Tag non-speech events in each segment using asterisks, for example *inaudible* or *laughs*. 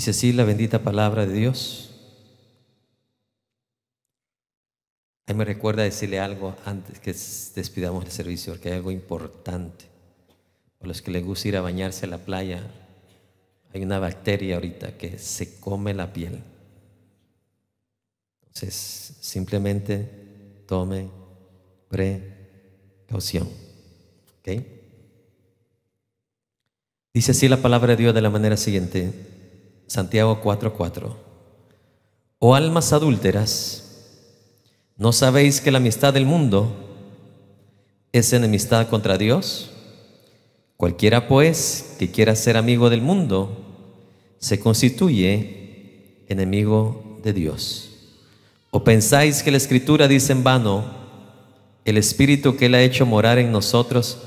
Dice así la bendita palabra de Dios. Ahí me recuerda decirle algo antes que despidamos el servicio, porque hay algo importante. Para los que les gusta ir a bañarse a la playa, hay una bacteria ahorita que se come la piel. Entonces, simplemente tome precaución. ¿Ok? Dice así la palabra de Dios de la manera siguiente, Santiago 4:4. O almas adúlteras, ¿no sabéis que la amistad del mundo es enemistad contra Dios? Cualquiera pues que quiera ser amigo del mundo, se constituye enemigo de Dios. ¿O pensáis que la escritura dice en vano, el Espíritu que Él ha hecho morar en nosotros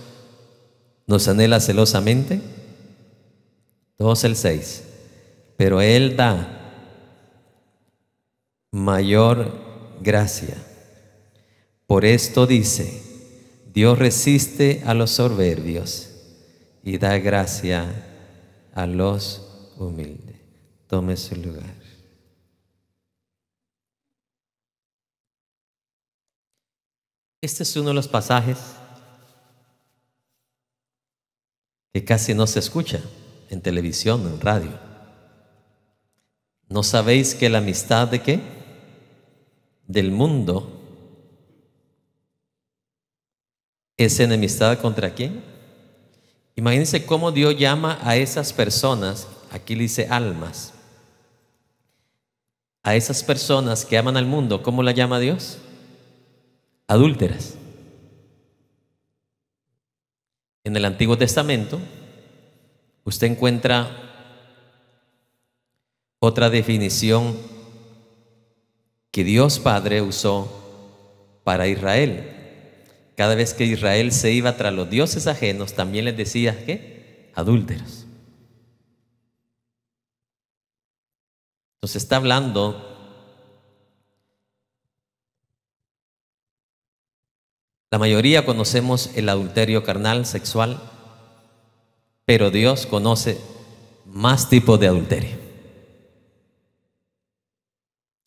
nos anhela celosamente? Dos el 6. Pero Él da mayor gracia. Por esto dice, Dios resiste a los soberbios y da gracia a los humildes. Tome su lugar. Este es uno de los pasajes que casi no se escucha en televisión, en radio. ¿No sabéis que la amistad de qué? Del mundo es enemistad contra quién? Imagínense cómo Dios llama a esas personas, aquí le dice almas, a esas personas que aman al mundo, ¿cómo la llama Dios? Adúlteras. En el Antiguo Testamento, usted encuentra otra definición que Dios Padre usó para Israel. Cada vez que Israel se iba tras los dioses ajenos, también les decía que adúlteros. Entonces está hablando La mayoría conocemos el adulterio carnal, sexual, pero Dios conoce más tipos de adulterio.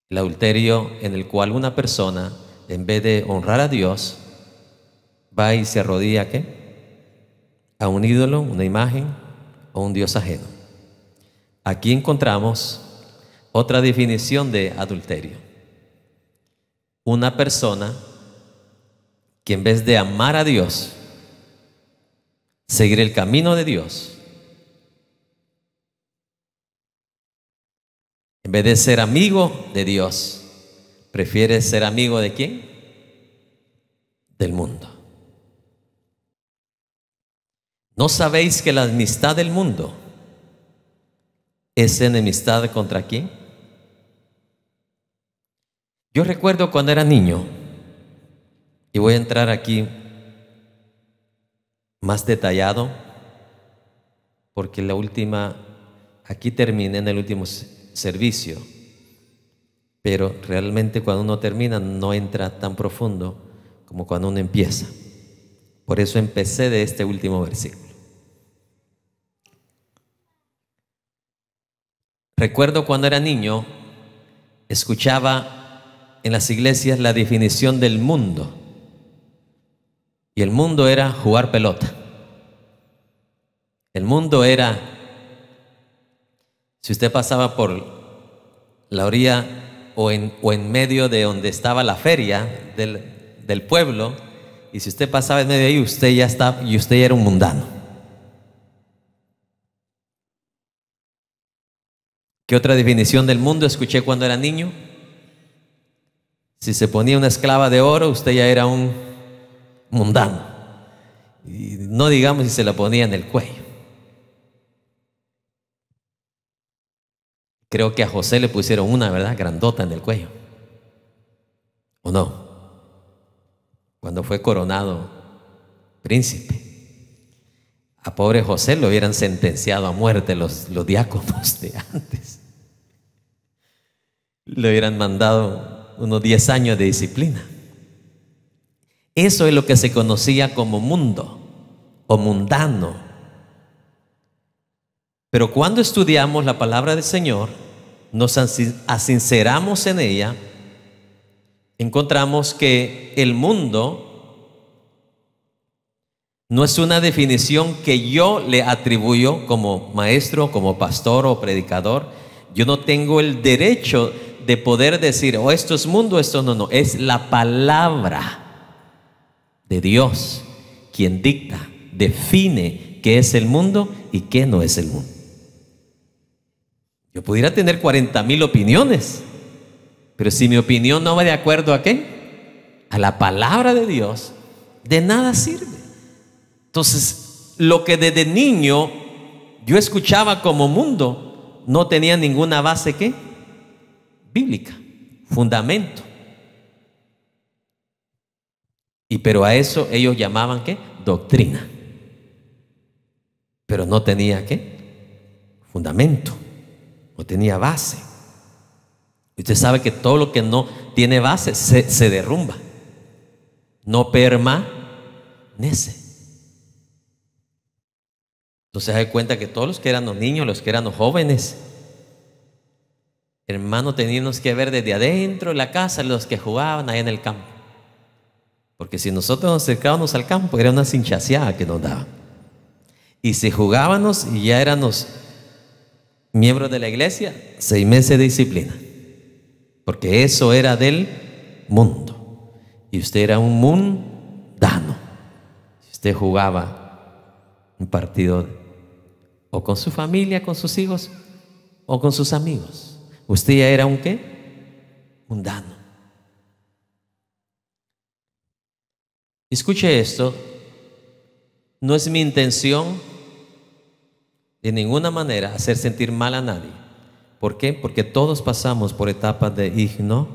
El adulterio en el cual una persona, en vez de honrar a Dios, va y se arrodilla ¿a qué? A un ídolo, una imagen o un Dios ajeno. Aquí encontramos otra definición de adulterio. Una persona que en vez de amar a Dios, seguir el camino de Dios, en vez de ser amigo de Dios, prefiere ser amigo de quién? Del mundo. ¿No sabéis que la amistad del mundo es enemistad contra quién? Yo recuerdo cuando era niño, y voy a entrar aquí más detallado porque la última, aquí terminé en el último servicio, pero realmente cuando uno termina no entra tan profundo como cuando uno empieza. Por eso empecé de este último versículo. Recuerdo cuando era niño, escuchaba en las iglesias la definición del mundo. Y el mundo era jugar pelota. El mundo era, si usted pasaba por la orilla o en, o en medio de donde estaba la feria del, del pueblo, y si usted pasaba en medio de ahí, usted ya estaba, y usted ya era un mundano. ¿Qué otra definición del mundo escuché cuando era niño? Si se ponía una esclava de oro, usted ya era un mundano. Y no digamos si se la ponía en el cuello. Creo que a José le pusieron una, ¿verdad? Grandota en el cuello. ¿O no? Cuando fue coronado príncipe. A pobre José lo hubieran sentenciado a muerte los, los diáconos de antes. Le hubieran mandado unos 10 años de disciplina. Eso es lo que se conocía como mundo o mundano. Pero cuando estudiamos la palabra del Señor, nos asinceramos en ella, encontramos que el mundo no es una definición que yo le atribuyo como maestro, como pastor o predicador. Yo no tengo el derecho de poder decir, oh, esto es mundo, esto no, no. Es la palabra de Dios quien dicta, define qué es el mundo y qué no es el mundo. Yo pudiera tener 40 mil opiniones, pero si mi opinión no va de acuerdo a qué? A la palabra de Dios, de nada sirve. Entonces, lo que desde niño yo escuchaba como mundo no tenía ninguna base ¿qué? bíblica, fundamento. Y pero a eso ellos llamaban ¿qué? doctrina. Pero no tenía ¿qué? fundamento, no tenía base. Usted sabe que todo lo que no tiene base se, derrumba. No permanece. Entonces se da cuenta que todos los que eran los niños, los que eran los jóvenes, hermano, teníamos que ver desde adentro de la casa los que jugaban ahí en el campo. Porque si nosotros nos acercábamos al campo, era una cinchaseada que nos daban. Y si jugábamos y ya éramos miembros de la iglesia, seis meses de disciplina. Porque eso era del mundo. Y usted era un mundano. Si usted jugaba un partido o con su familia, con sus hijos, o con sus amigos. Usted ya era un qué? Mundano. Escuche esto, no es mi intención de ninguna manera hacer sentir mal a nadie. ¿Por qué? Porque todos pasamos por etapas de ignorancia.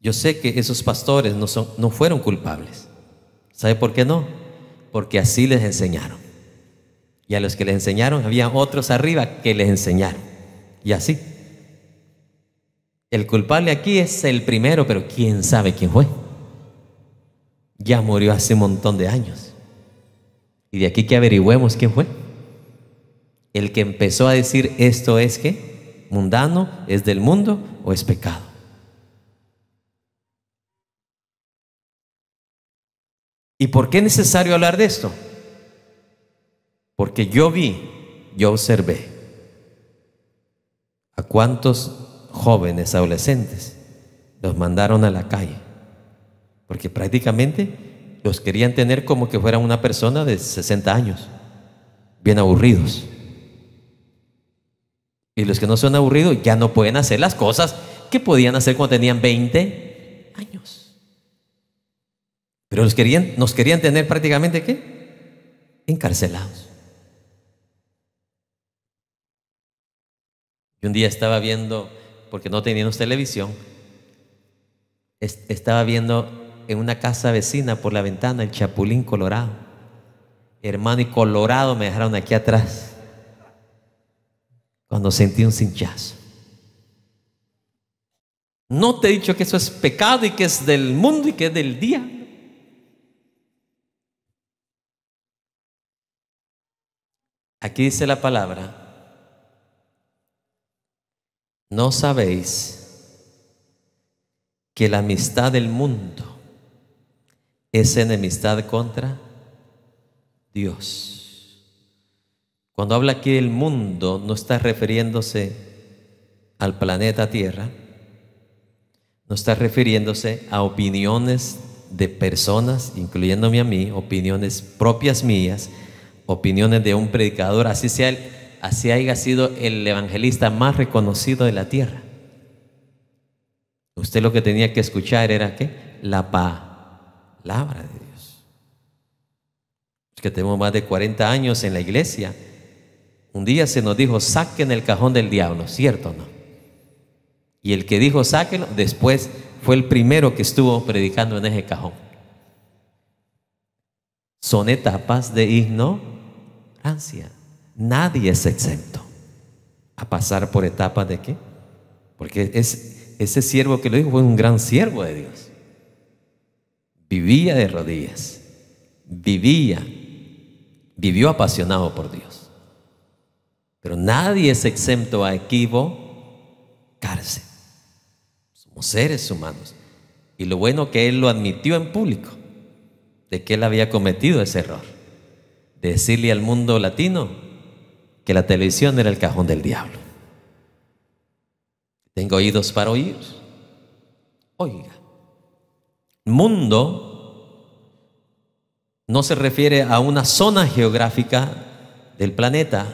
Yo sé que esos pastores no, son, no fueron culpables. ¿Sabe por qué no? Porque así les enseñaron. Y a los que les enseñaron, había otros arriba que les enseñaron. Y así. El culpable aquí es el primero, pero quién sabe quién fue. Ya murió hace un montón de años. Y de aquí que averigüemos quién fue. El que empezó a decir esto es que mundano, es del mundo o es pecado. ¿Y por qué es necesario hablar de esto? Porque yo vi, yo observé a cuántos jóvenes adolescentes los mandaron a la calle. Porque prácticamente los querían tener como que fueran una persona de 60 años, bien aburridos. Y los que no son aburridos ya no pueden hacer las cosas que podían hacer cuando tenían 20 años. Pero los querían, nos querían tener prácticamente qué? Encarcelados. Y un día estaba viendo, porque no teníamos televisión, estaba viendo en una casa vecina por la ventana el Chapulín Colorado. Hermano, y Colorado me dejaron aquí atrás cuando sentí un cinchazo. No te he dicho que eso es pecado y que es del mundo y que es del día. Aquí dice la palabra, ¿No sabéis que la amistad del mundo es enemistad contra Dios? Cuando habla aquí del mundo, no está refiriéndose al planeta Tierra, no está refiriéndose a opiniones de personas, incluyéndome a mí, opiniones propias mías, opiniones de un predicador, así sea así haya sido el evangelista más reconocido de la tierra. Usted lo que tenía que escuchar era qué? La palabra de Dios. Es que tenemos más de 40 años en la iglesia. Un día se nos dijo, saquen el cajón del diablo, ¿cierto o no? Y el que dijo, sáquenlo, después fue el primero que estuvo predicando en ese cajón. Son etapas de ignorancia. Nadie es exento a pasar por etapas de qué? Porque es, ese siervo que lo dijo fue un gran siervo de Dios. Vivía de rodillas, vivía vivió apasionado por Dios. Pero nadie es exento a equivocarse. Somos seres humanos. Y lo bueno que él lo admitió en público, de que él había cometido ese error, de decirle al mundo latino que la televisión era el cajón del diablo. Tengo oídos para oír. Oiga, mundo no se refiere a una zona geográfica del planeta,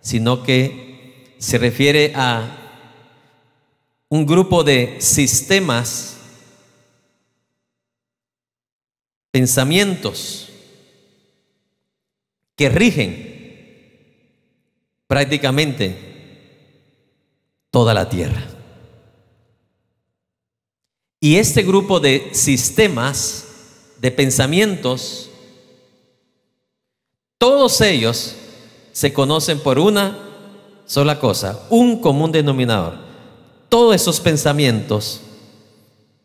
sino que se refiere a un grupo de sistemas, pensamientos que rigen prácticamente toda la tierra. Y este grupo de sistemas, de pensamientos, todos ellos se conocen por una sola cosa, un común denominador. Todos esos pensamientos,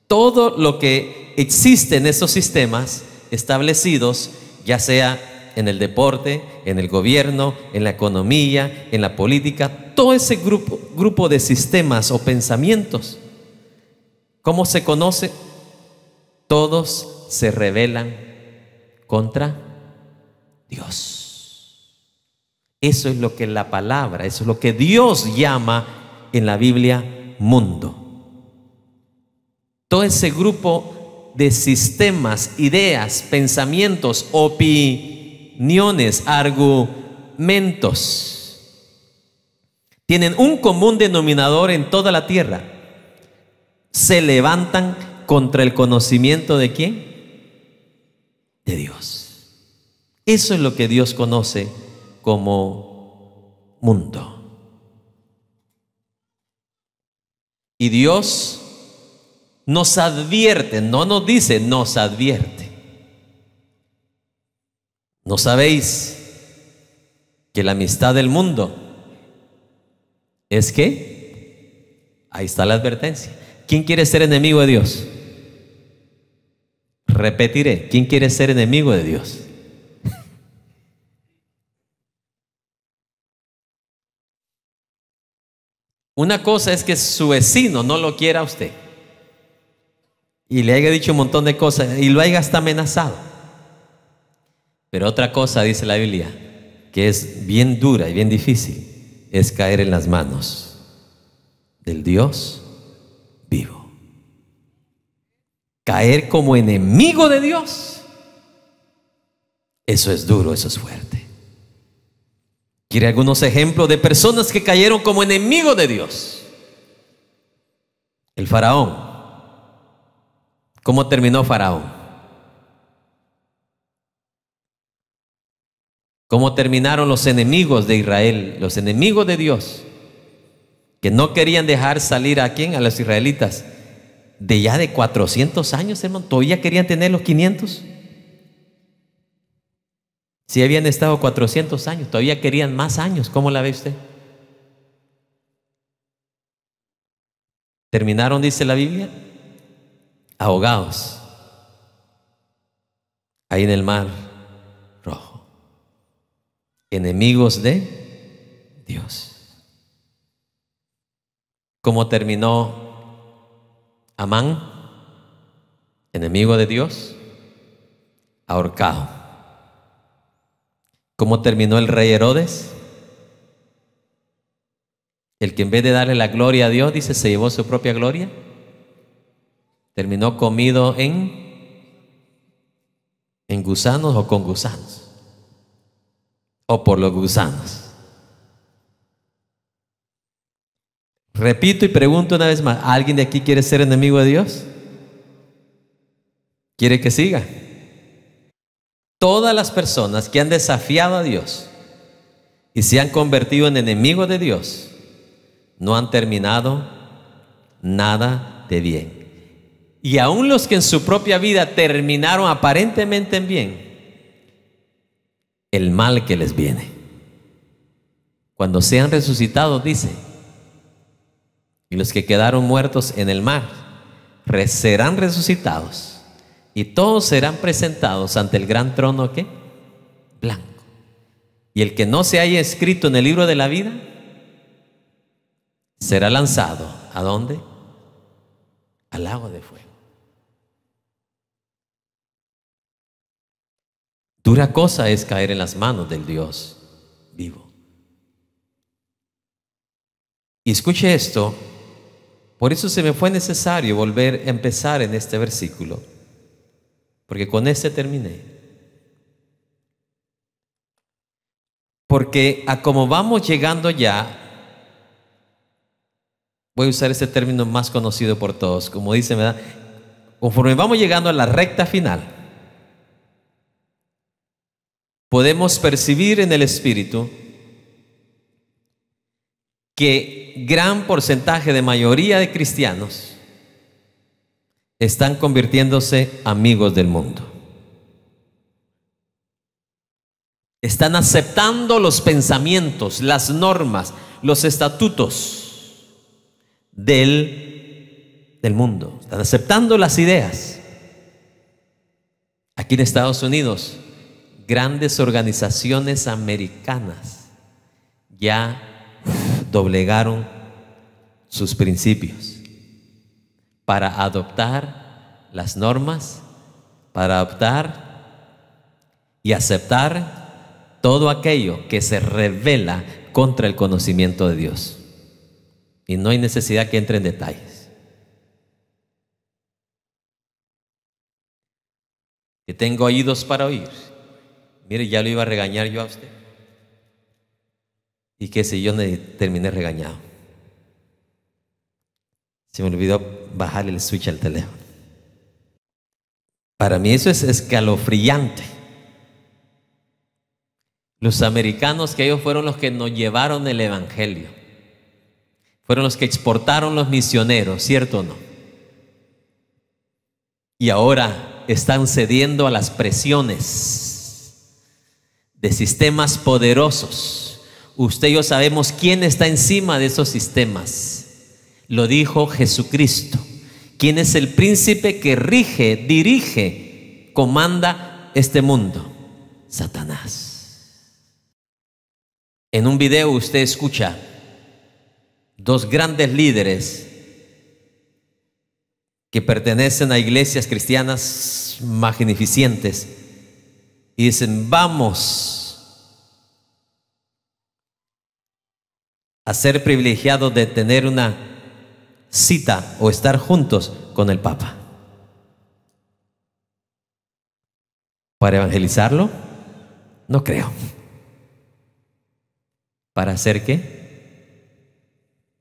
todo lo que existe en esos sistemas establecidos, ya sea en el deporte, en el gobierno, en la economía, en la política, todo ese grupo, grupo de sistemas o pensamientos, ¿cómo se conoce? Todos se rebelan contra Dios. Eso es lo que la palabra, eso es lo que Dios llama en la Biblia mundo. Todo ese grupo de sistemas, ideas, pensamientos, opiniones, argumentos, tienen un común denominador en toda la tierra. Se levantan contra el conocimiento de quién? De Dios. Eso es lo que Dios conoce como mundo. Y Dios nos advierte, no nos dice, nos advierte. ¿No sabéis que la amistad del mundo es que? Ahí está la advertencia. ¿Quién quiere ser enemigo de Dios? Repetiré, ¿quién quiere ser enemigo de Dios? Una cosa es que su vecino no lo quiera a usted y le haya dicho un montón de cosas y lo haya hasta amenazado. Pero otra cosa, dice la Biblia, que es bien dura y bien difícil, es caer en las manos del Dios Caer como enemigo de Dios, eso es duro, eso es fuerte. ¿Quiere algunos ejemplos de personas que cayeron como enemigos de Dios? El faraón. ¿Cómo terminó faraón? ¿Cómo terminaron los enemigos de Israel, los enemigos de Dios? Que no querían dejar salir a quién? A los israelitas. De ya de 400 años, hermano. Todavía querían tener los 500. Si habían estado 400 años, todavía querían más años. ¿Cómo la ve usted? Terminaron, dice la Biblia, ahogados ahí en el mar rojo, enemigos de Dios. ¿Cómo terminó Amán, enemigo de Dios? Ahorcado. ¿Cómo terminó el rey Herodes? El que en vez de darle la gloria a Dios, dice, se llevó su propia gloria. Terminó comido en, en gusanos o con gusanos. O por los gusanos. Repito y pregunto una vez más, ¿alguien de aquí quiere ser enemigo de Dios? ¿Quiere que siga? Todas las personas que han desafiado a Dios y se han convertido en enemigos de Dios no han terminado nada de bien. Y aún los que en su propia vida terminaron aparentemente en bien, el mal que les viene. Cuando sean resucitados, dice, y los que quedaron muertos en el mar serán resucitados y todos serán presentados ante el gran trono que blanco. Y el que no se haya escrito en el libro de la vida será lanzado. ¿A dónde? Al lago de fuego. Dura cosa es caer en las manos del Dios vivo. Y escuche esto, por eso se me fue necesario volver a empezar en este versículo, porque con este terminé. Porque a como vamos llegando ya, voy a usar este término más conocido por todos, como dice. Conforme vamos llegando a la recta final, podemos percibir en el Espíritu que gran porcentaje de mayoría de cristianos están convirtiéndose amigos del mundo. Están aceptando los pensamientos, las normas, los estatutos del, del mundo. Están aceptando las ideas. Aquí en Estados Unidos, grandes organizaciones americanas ya doblegaron sus principios para adoptar las normas, para adoptar y aceptar todo aquello que se revela contra el conocimiento de Dios. Y no hay necesidad que entre en detalles. Que tengo oídos para oír. Mire, ya lo iba a regañar yo a usted. Y que si yo terminé regañado. Se me olvidó bajar el switch al teléfono. Para mí eso es escalofriante. Los americanos, que ellos fueron los que nos llevaron el Evangelio. Fueron los que exportaron los misioneros, ¿cierto o no? Y ahora están cediendo a las presiones de sistemas poderosos. Usted y yo sabemos quién está encima de esos sistemas. Lo dijo Jesucristo. ¿Quién es el príncipe que rige, dirige, comanda este mundo? Satanás. En un video usted escucha dos grandes líderes que pertenecen a iglesias cristianas magnificentes y dicen, vamos a ser privilegiados de tener una cita o estar juntos con el Papa. ¿Para evangelizarlo? No creo. ¿Para hacer qué?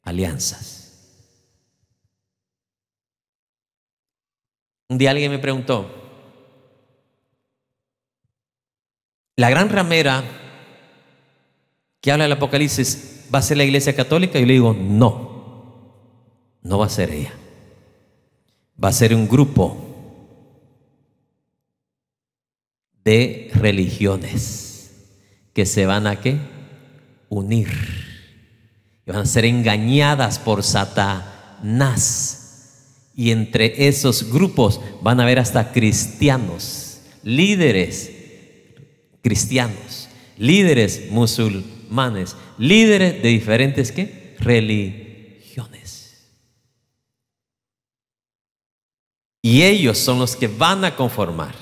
Alianzas. Un día alguien me preguntó, la gran ramera que habla del Apocalipsis va a ser la iglesia católica? Y le digo, no, no va a ser ella. Va a ser un grupo de religiones que se van a qué? unir. Y van a ser engañadas por Satanás. Y entre esos grupos van a haber hasta cristianos, líderes cristianos, líderes musulmanes, líderes de diferentes ¿qué? religiones. Y ellos son los que van a conformar,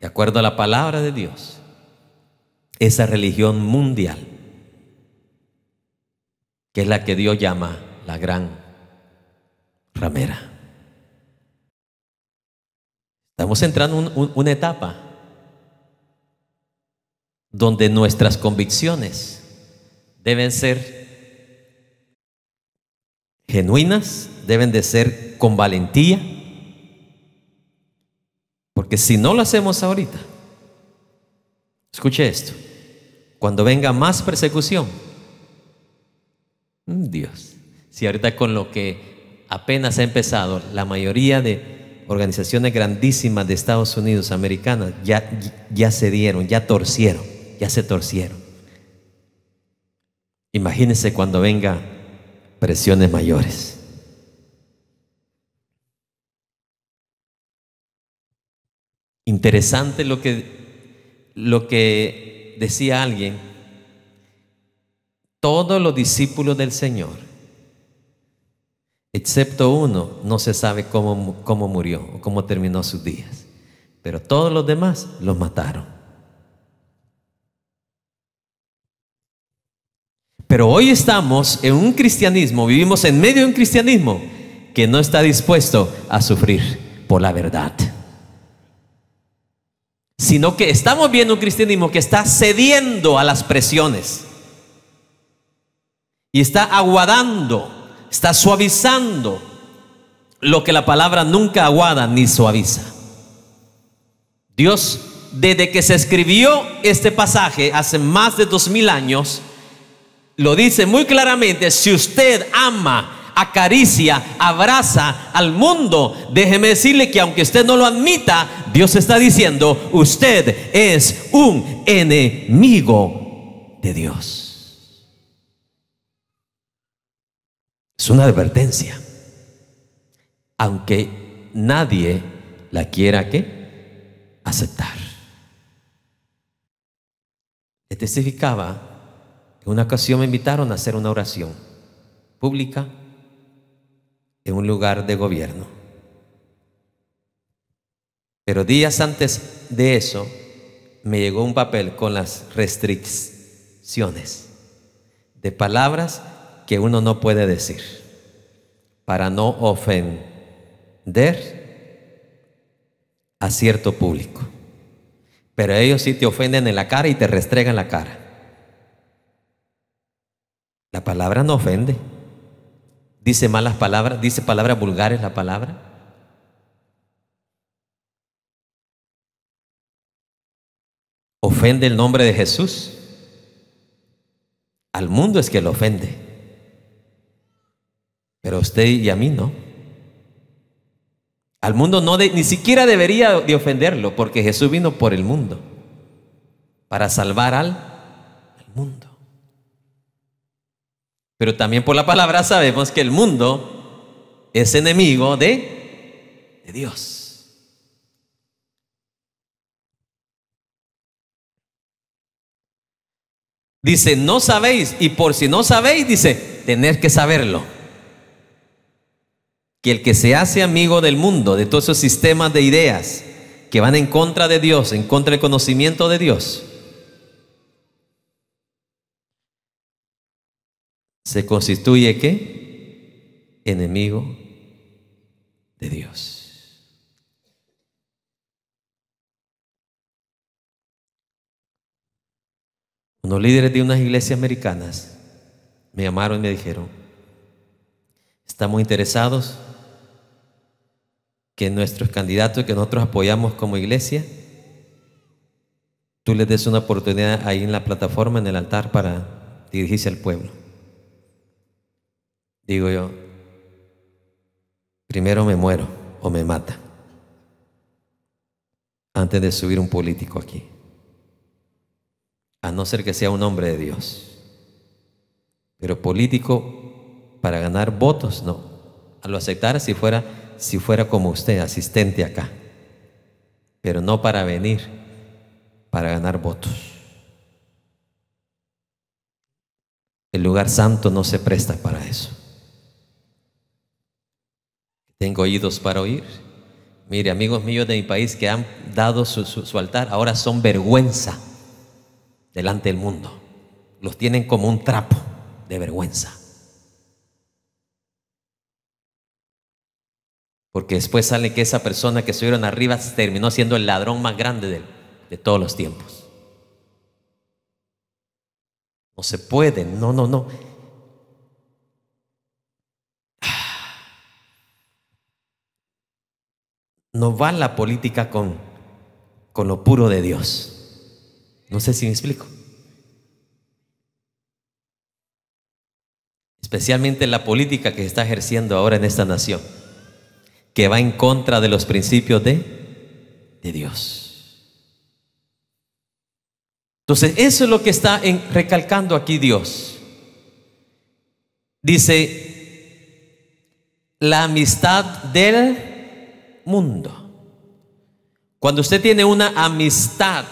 de acuerdo a la palabra de Dios, esa religión mundial que es la que Dios llama la gran ramera. Estamos entrando en una etapa donde nuestras convicciones deben ser genuinas, deben de ser con valentía, porque si no lo hacemos ahorita, escuche esto, cuando venga más persecución, Mm, Dios. Si ahorita con lo que apenas ha empezado, la mayoría de organizaciones grandísimas de Estados Unidos, americanas, ya, ya se dieron, ya torcieron, ya se torcieron. Imagínense cuando venga presiones mayores. Interesante lo que, lo que decía alguien, todos los discípulos del Señor, excepto uno, no se sabe cómo, cómo murió o cómo terminó sus días, pero todos los demás los mataron. Pero hoy estamos en un cristianismo, vivimos en medio de un cristianismo que no está dispuesto a sufrir por la verdad sino que estamos viendo un cristianismo que está cediendo a las presiones y está aguadando, está suavizando lo que la palabra nunca aguada ni suaviza. Dios, desde que se escribió este pasaje hace más de dos mil años, lo dice muy claramente, si usted ama acaricia, abraza al mundo. Déjeme decirle que aunque usted no lo admita, Dios está diciendo, usted es un enemigo de Dios. Es una advertencia. Aunque nadie la quiera que aceptar. Le testificaba, en una ocasión me invitaron a hacer una oración pública en un lugar de gobierno. Pero días antes de eso me llegó un papel con las restricciones de palabras que uno no puede decir para no ofender a cierto público. Pero ellos sí te ofenden en la cara y te restregan la cara. La palabra no ofende. Dice malas palabras, dice palabras vulgares la palabra. Ofende el nombre de Jesús. Al mundo es que lo ofende. Pero a usted y a mí no. Al mundo no ni siquiera debería de ofenderlo porque Jesús vino por el mundo para salvar al, al mundo. Pero también por la palabra sabemos que el mundo es enemigo de, Dios. Dice, no sabéis, y por si no sabéis, dice, tener que saberlo. Que el que se hace amigo del mundo, de todos esos sistemas de ideas que van en contra de Dios, en contra del conocimiento de Dios, se constituye qué? Enemigo de Dios. Unos líderes de unas iglesias americanas me llamaron y me dijeron, estamos interesados que nuestros candidatos que nosotros apoyamos como iglesia, tú les des una oportunidad ahí en la plataforma, en el altar, para dirigirse al pueblo. Digo yo, primero me muero o me mata antes de subir un político aquí. A no ser que sea un hombre de Dios. Pero político para ganar votos, no. A lo aceptar si fuera, si fuera como usted, asistente acá. Pero no para venir, para ganar votos. El lugar santo no se presta para eso. Tengo oídos para oír. Mire, amigos míos de mi país que han dado su, altar, ahora son vergüenza delante del mundo. Los tienen como un trapo de vergüenza. Porque después sale que esa persona que subieron arriba terminó siendo el ladrón más grande de, de todos los tiempos. No se puede, no, no, no. No va la política con, con lo puro de Dios. No sé si me explico. Especialmente la política que se está ejerciendo ahora en esta nación, que va en contra de los principios de, de Dios. Entonces, eso es lo que está recalcando aquí Dios. Dice, la amistad del mundo. Cuando usted tiene una amistad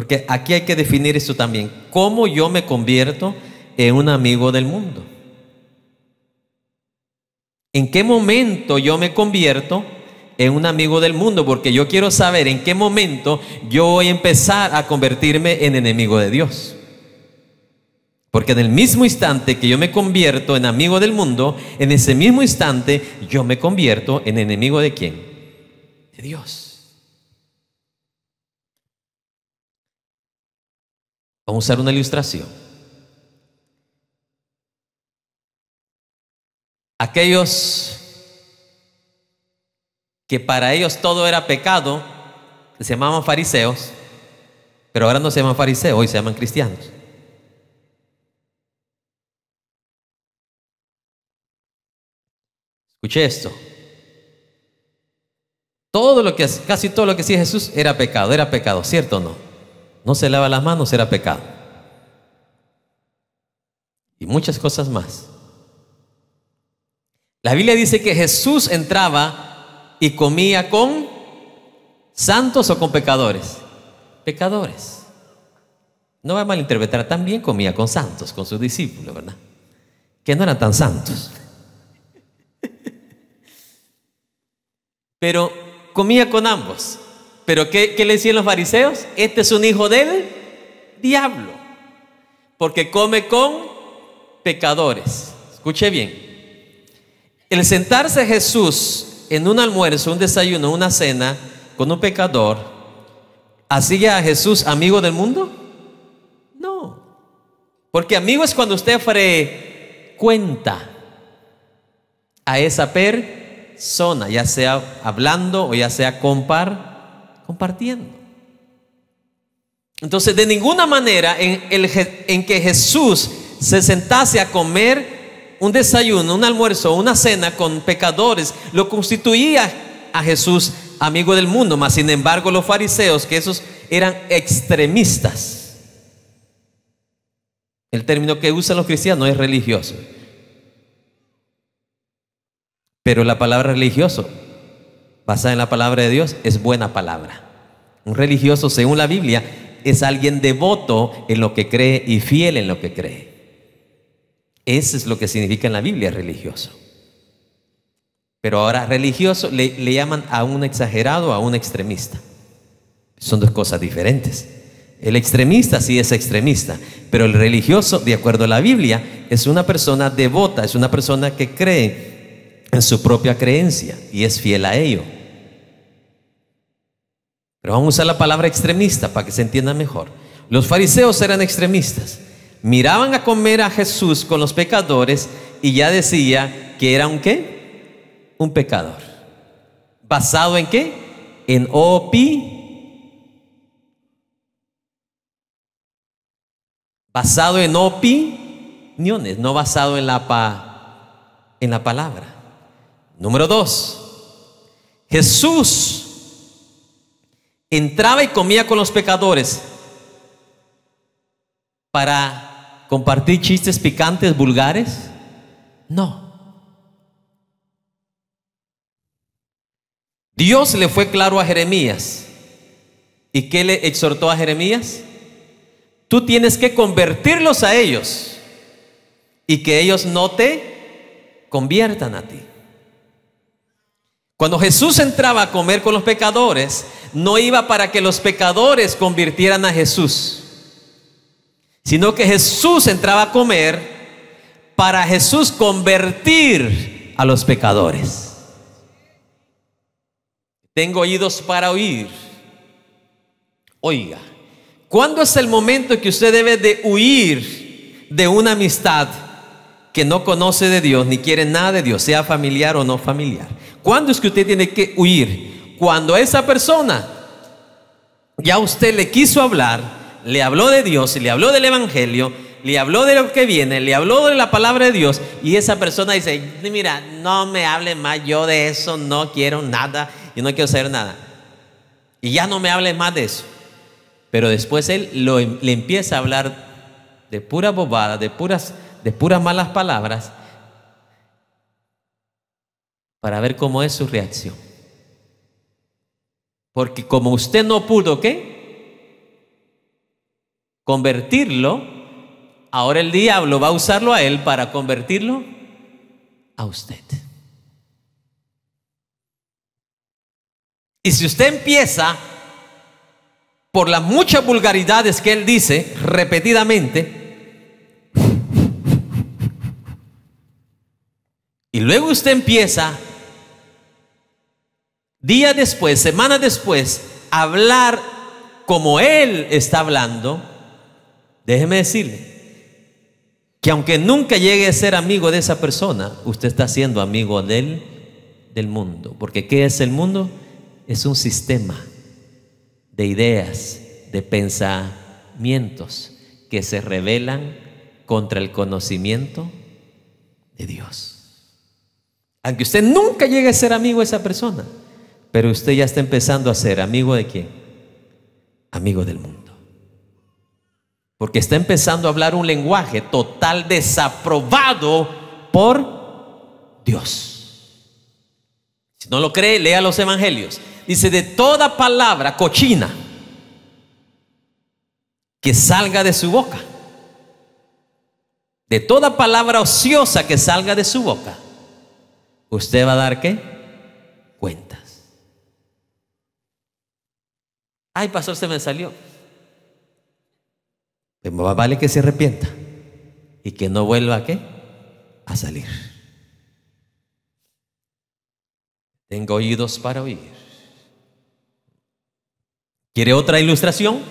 Porque aquí hay que definir esto también. ¿Cómo yo me convierto en un amigo del mundo? ¿En qué momento yo me convierto en un amigo del mundo? Porque yo quiero saber en qué momento yo voy a empezar a convertirme en enemigo de Dios. Porque en el mismo instante que yo me convierto en amigo del mundo, en ese mismo instante yo me convierto en enemigo de quién? De Dios. Vamos a usar una ilustración. Aquellos que para ellos todo era pecado, se llamaban fariseos, pero ahora no se llaman fariseos, hoy se llaman cristianos. Escuche esto. Todo lo que, casi todo lo que hacía Jesús era pecado, era pecado, ¿cierto o no? No se lava las manos, era pecado. Y muchas cosas más. La Biblia dice que Jesús entraba y comía con santos o con pecadores. Pecadores. No va a malinterpretar, también comía con santos, con sus discípulos, ¿verdad? Que no eran tan santos. Pero comía con ambos. Pero ¿qué, le decían los fariseos? Este es un hijo del diablo. Porque come con pecadores. Escuche bien. El sentarse Jesús en un almuerzo, un desayuno, una cena con un pecador, ¿hacía a Jesús amigo del mundo? No. Porque amigo es cuando usted frecuenta a esa per zona, ya sea hablando o ya sea compar, compartiendo. Entonces, de ninguna manera en, el, en que Jesús se sentase a comer un desayuno, un almuerzo, una cena con pecadores, lo constituía a Jesús amigo del mundo, mas sin embargo los fariseos, que esos eran extremistas, el término que usan los cristianos es religioso. Pero la palabra religioso, basada en la palabra de Dios, es buena palabra. Un religioso, según la Biblia, es alguien devoto en lo que cree y fiel en lo que cree. Eso es lo que significa en la Biblia religioso. Pero ahora religioso le, le llaman a un exagerado, a un extremista. Son dos cosas diferentes. El extremista sí es extremista, pero el religioso, de acuerdo a la Biblia, es una persona devota, es una persona que cree en su propia creencia y es fiel a ello. Pero vamos a usar la palabra extremista para que se entienda mejor. Los fariseos eran extremistas. Miraban a comer a Jesús con los pecadores y ya decía que era un qué? Un pecador. ¿Basado en qué? En opi. Basado en opiniones, no basado en la, pa, en la palabra. Número dos, Jesús entraba y comía con los pecadores para compartir chistes picantes, vulgares. No. Dios le fue claro a Jeremías. ¿Y qué le exhortó a Jeremías? Tú tienes que convertirlos a ellos y que ellos no te conviertan a ti. Cuando Jesús entraba a comer con los pecadores, no iba para que los pecadores convirtieran a Jesús, sino que Jesús entraba a comer para Jesús convertir a los pecadores. Tengo oídos para oír. Oiga, ¿cuándo es el momento en que usted debe de huir de una amistad que no conoce de Dios ni quiere nada de Dios, sea familiar o no familiar? ¿Cuándo es que usted tiene que huir? Cuando esa persona ya usted le quiso hablar, le habló de Dios, le habló del Evangelio, le habló de lo que viene, le habló de la palabra de Dios y esa persona dice, mira, no me hable más yo de eso, no quiero nada, y no quiero saber nada. Y ya no me hable más de eso. Pero después él le empieza a hablar de pura bobada, de puras, de puras malas palabras para ver cómo es su reacción. Porque como usted no pudo, ¿qué? convertirlo, ahora el diablo va a usarlo a él para convertirlo a usted. Y si usted empieza por las muchas vulgaridades que él dice repetidamente, y luego usted empieza día después, semana después, hablar como él está hablando, déjeme decirle que aunque nunca llegue a ser amigo de esa persona, usted está siendo amigo del, del mundo. Porque ¿qué es el mundo? Es un sistema de ideas, de pensamientos que se rebelan contra el conocimiento de Dios. Aunque usted nunca llegue a ser amigo de esa persona, pero usted ya está empezando a ser amigo de quién? Amigo del mundo. Porque está empezando a hablar un lenguaje total desaprobado por Dios. Si no lo cree, lea los evangelios. Dice, de toda palabra cochina que salga de su boca, de toda palabra ociosa que salga de su boca, usted va a dar qué? Cuentas. Ay, pastor, se me salió. Pues vale que se arrepienta y que no vuelva a qué? A salir. Tengo oídos para oír. ¿Quiere otra ilustración?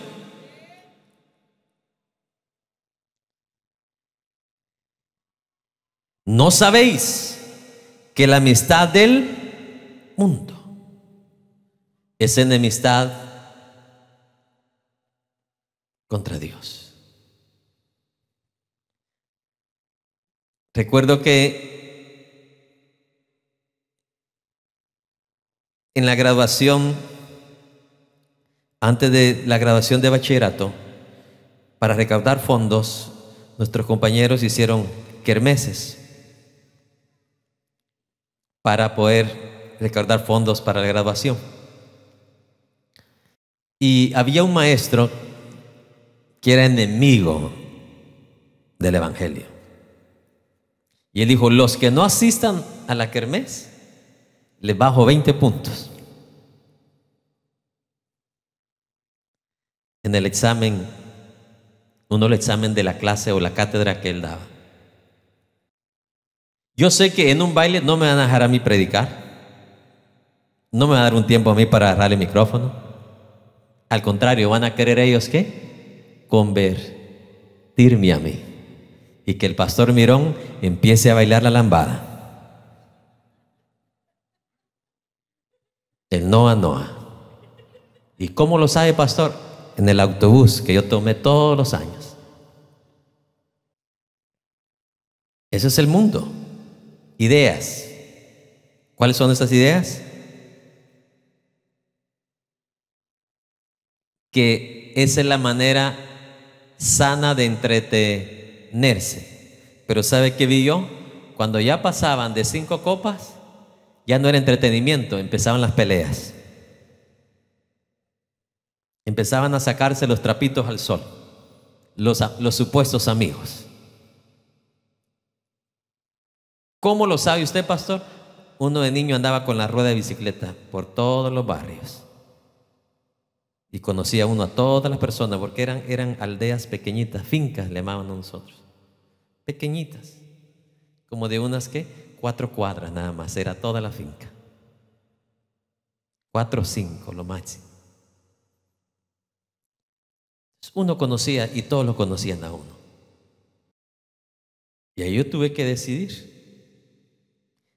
¿No sabéis que la amistad del mundo es enemistad contra Dios? Recuerdo que en la graduación antes de la graduación de bachillerato, para recaudar fondos, nuestros compañeros hicieron kermeses para poder recaudar fondos para la graduación. Y había un maestro que era enemigo del Evangelio. Y él dijo, los que no asistan a la kermés, les bajo 20 puntos. en el examen, uno el examen de la clase o la cátedra que él daba. Yo sé que en un baile no me van a dejar a mí predicar, no me va a dar un tiempo a mí para agarrar el micrófono. Al contrario, van a querer ellos qué? Convertirme a mí. Y que el pastor Mirón empiece a bailar la lambada. El Noa Noa. ¿Y cómo lo sabe, pastor? en el autobús que yo tomé todos los años. Ese es el mundo. Ideas. ¿Cuáles son esas ideas? Que esa es la manera sana de entretenerse. Pero ¿sabe qué vi yo? Cuando ya pasaban de cinco copas, ya no era entretenimiento, empezaban las peleas empezaban a sacarse los trapitos al sol, los, los supuestos amigos. ¿Cómo lo sabe usted, pastor? Uno de niño andaba con la rueda de bicicleta por todos los barrios. Y conocía uno a todas las personas, porque eran, eran aldeas pequeñitas, fincas le llamaban a nosotros. Pequeñitas, como de unas que cuatro cuadras nada más, era toda la finca. Cuatro o cinco, lo máximo. Uno conocía y todos lo conocían a uno. Y ahí yo tuve que decidir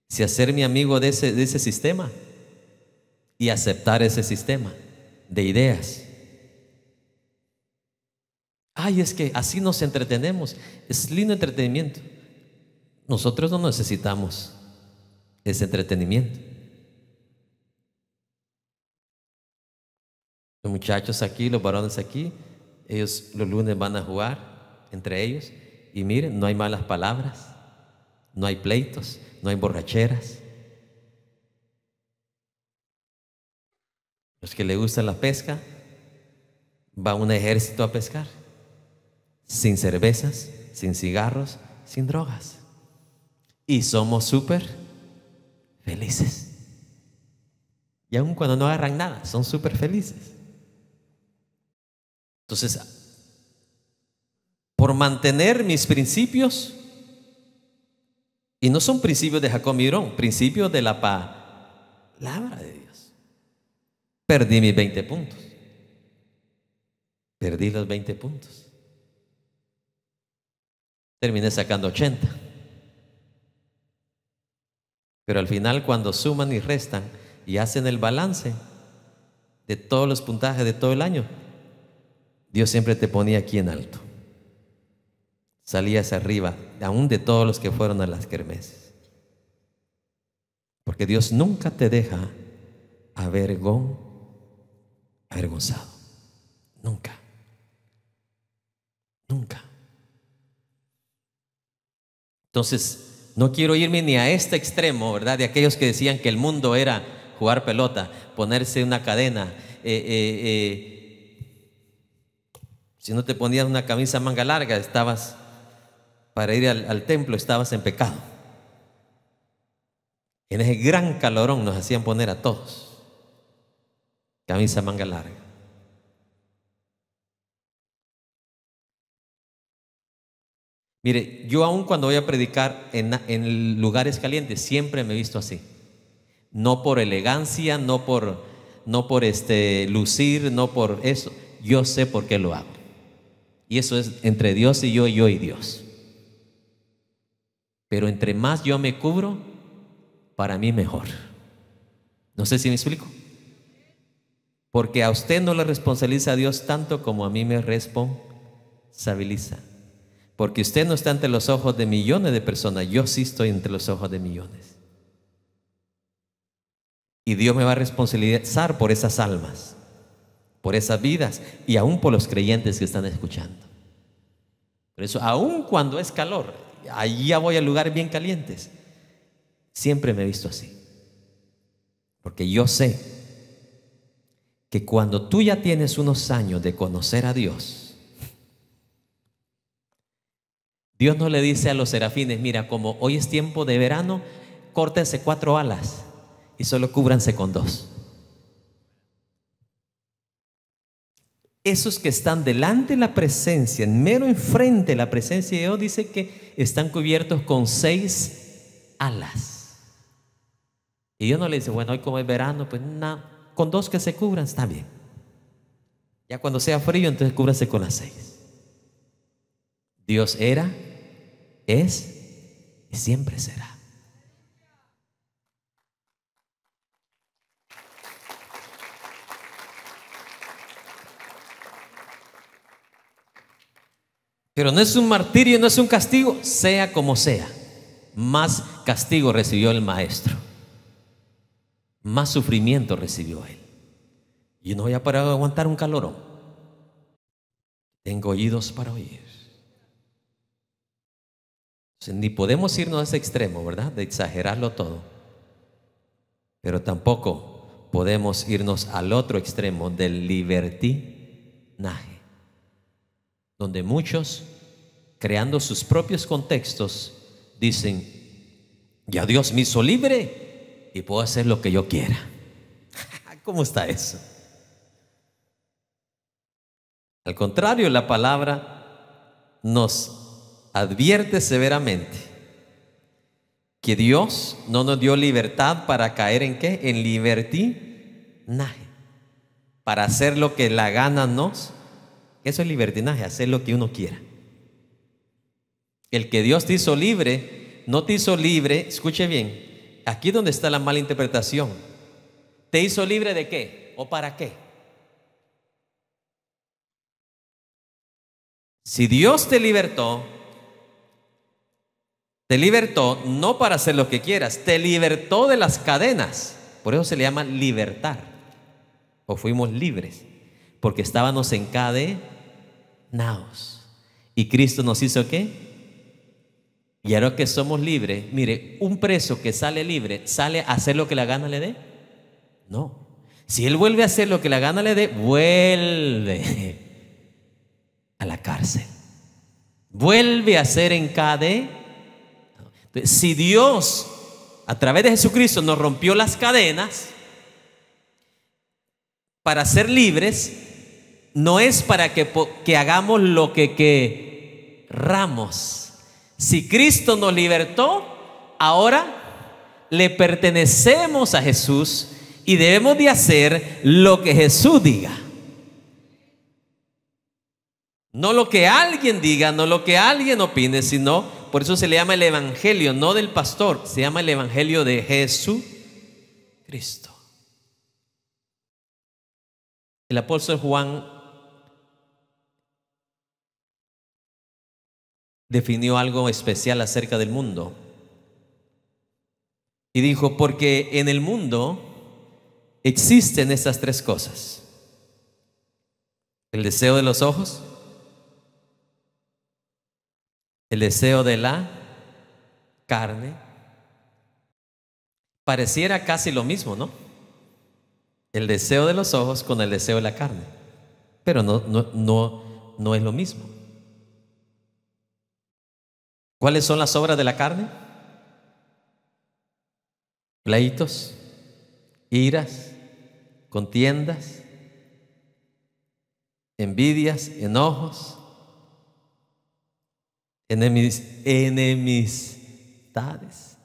si hacerme amigo de ese, de ese sistema y aceptar ese sistema de ideas. Ay, es que así nos entretenemos. Es lindo entretenimiento. Nosotros no necesitamos ese entretenimiento. Los muchachos aquí, los varones aquí, ellos los lunes van a jugar entre ellos y miren, no hay malas palabras, no hay pleitos, no hay borracheras. Los que le gusta la pesca, va un ejército a pescar sin cervezas, sin cigarros, sin drogas. Y somos súper felices. Y aun cuando no agarran nada, son súper felices. Entonces, por mantener mis principios, y no son principios de Jacob Mirón, principios de la Dios. Perdí mis 20 puntos. Perdí los 20 puntos. Terminé sacando 80. Pero al final cuando suman y restan y hacen el balance de todos los puntajes de todo el año, Dios siempre te ponía aquí en alto. Salías arriba, aún de todos los que fueron a las kermeses. Porque Dios nunca te deja avergon, avergonzado. Nunca. Nunca. Entonces, no quiero irme ni a este extremo, ¿verdad? De aquellos que decían que el mundo era jugar pelota, ponerse una cadena. Eh, eh, eh, si no te ponías una camisa manga larga, estabas, para ir al, al templo, estabas en pecado. En ese gran calorón nos hacían poner a todos camisa manga larga. Mire, yo aún cuando voy a predicar en, lugares calientes, siempre me he visto así. No por elegancia, no por, no por este, lucir, no por eso. Yo sé por qué lo hago. Y eso es entre Dios y yo, yo y Dios. Pero entre más yo me cubro, para mí mejor. No sé si me explico. Porque a usted no le responsabiliza a Dios tanto como a mí me responsabiliza. Porque usted no está ante los ojos de millones de personas, yo sí estoy entre los ojos de millones. Y Dios me va a responsabilizar por esas almas, por esas vidas y aún por los creyentes que están escuchando. Por eso, aún cuando es calor, allí ya voy a lugares bien calientes, siempre me he visto así. Porque yo sé que cuando tú ya tienes unos años de conocer a Dios, Dios no le dice a los serafines, mira, como hoy es tiempo de verano, córtense cuatro alas y solo cúbranse con dos. Esos que están delante de la presencia, en mero enfrente de la presencia de Dios, dice que están cubiertos con seis alas. Y Dios no le dice, bueno, hoy como es verano, pues nada, con dos que se cubran está bien. Ya cuando sea frío, entonces cúbrase con las seis. Dios era, es y siempre será. Pero no es un martirio, no es un castigo, sea como sea. Más castigo recibió el maestro. Más sufrimiento recibió él. Y no voy a parar de aguantar un calorón. Tengo oídos para oír ni podemos irnos a ese extremo, ¿verdad? De exagerarlo todo. Pero tampoco podemos irnos al otro extremo del libertinaje, donde muchos, creando sus propios contextos, dicen, ya Dios me hizo libre y puedo hacer lo que yo quiera. *laughs* ¿Cómo está eso? Al contrario, la palabra nos advierte severamente que Dios no nos dio libertad para caer en qué? En libertinaje. Para hacer lo que la gana nos. Eso es libertinaje, hacer lo que uno quiera. El que Dios te hizo libre, no te hizo libre, escuche bien, aquí donde está la mala interpretación. ¿Te hizo libre de qué? ¿O para qué? Si Dios te libertó, te libertó no para hacer lo que quieras, te libertó de las cadenas. Por eso se le llama libertar. O fuimos libres. Porque estábamos encadenados. ¿Y Cristo nos hizo qué? Y ahora que somos libres, mire, un preso que sale libre, ¿sale a hacer lo que la gana le dé? No. Si él vuelve a hacer lo que la gana le dé, vuelve a la cárcel. Vuelve a ser encadena. Si Dios a través de Jesucristo nos rompió las cadenas para ser libres, no es para que, que hagamos lo que queramos. Si Cristo nos libertó, ahora le pertenecemos a Jesús y debemos de hacer lo que Jesús diga. No lo que alguien diga, no lo que alguien opine, sino, por eso se le llama el Evangelio, no del pastor, se llama el Evangelio de Jesucristo. El apóstol Juan definió algo especial acerca del mundo. Y dijo, porque en el mundo existen estas tres cosas. El deseo de los ojos, el deseo de la carne. Pareciera casi lo mismo, ¿no? El deseo de los ojos con el deseo de la carne. Pero no, no, no, no es lo mismo. ¿Cuáles son las obras de la carne? pleitos, iras, contiendas, envidias, enojos, enemistades.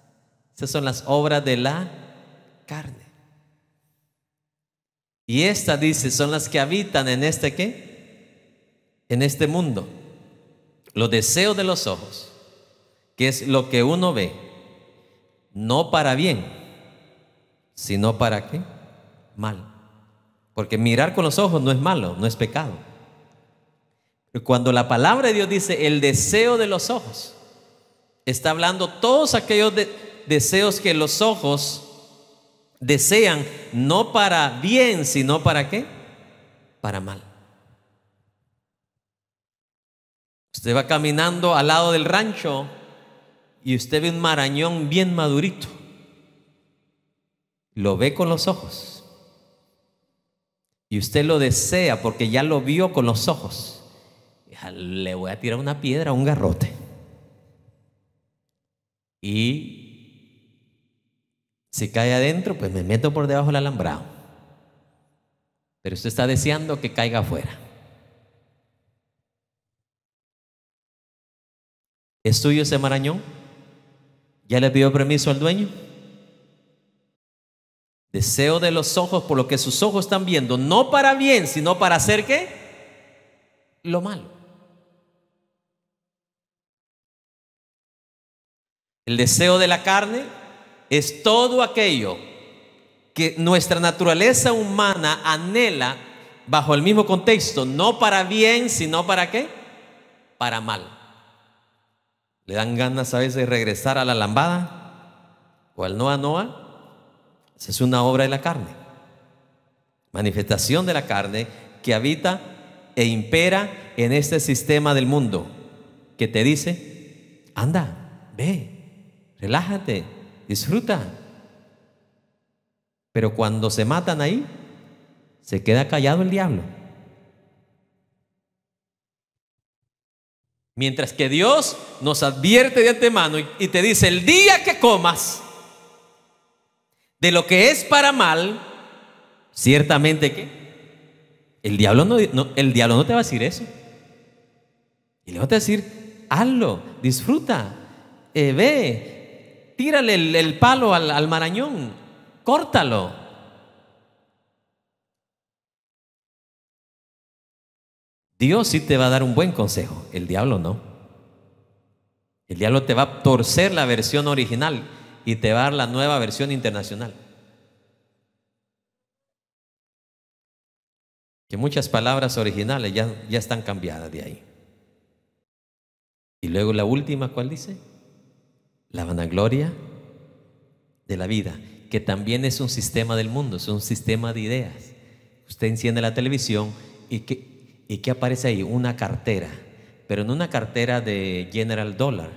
Esas son las obras de la carne. Y esta dice, son las que habitan en este qué? En este mundo. Los deseos de los ojos, que es lo que uno ve, no para bien, sino para qué? Mal. Porque mirar con los ojos no es malo, no es pecado. Cuando la palabra de Dios dice el deseo de los ojos, está hablando todos aquellos deseos que los ojos desean, no para bien, sino para qué? Para mal. Usted va caminando al lado del rancho y usted ve un marañón bien madurito lo ve con los ojos. Y usted lo desea porque ya lo vio con los ojos. Le voy a tirar una piedra, un garrote. Y si cae adentro, pues me meto por debajo del alambrado. Pero usted está deseando que caiga afuera. ¿Es tuyo ese marañón? ¿Ya le pidió permiso al dueño? Deseo de los ojos por lo que sus ojos están viendo, no para bien, sino para hacer qué? Lo malo. El deseo de la carne es todo aquello que nuestra naturaleza humana anhela bajo el mismo contexto, no para bien, sino para qué? Para mal. Le dan ganas a veces de regresar a la lambada o al Noa Noa esa es una obra de la carne. Manifestación de la carne que habita e impera en este sistema del mundo que te dice, anda, ve, relájate, disfruta. Pero cuando se matan ahí, se queda callado el diablo. Mientras que Dios nos advierte de antemano y te dice, el día que comas, de lo que es para mal, ciertamente que el diablo no, el diablo no te va a decir eso. Y le va a decir, hazlo, disfruta, eh, ve, tírale el, palo al, al marañón, córtalo. Dios sí te va a dar un buen consejo, el diablo no. El diablo te va a torcer la versión original y te va a dar la nueva versión internacional. Que muchas palabras originales ya, ya están cambiadas de ahí. Y luego la última, ¿cuál dice? La vanagloria de la vida, que también es un sistema del mundo, es un sistema de ideas. Usted enciende la televisión y ¿qué, y qué aparece ahí? Una cartera, pero no una cartera de General Dollar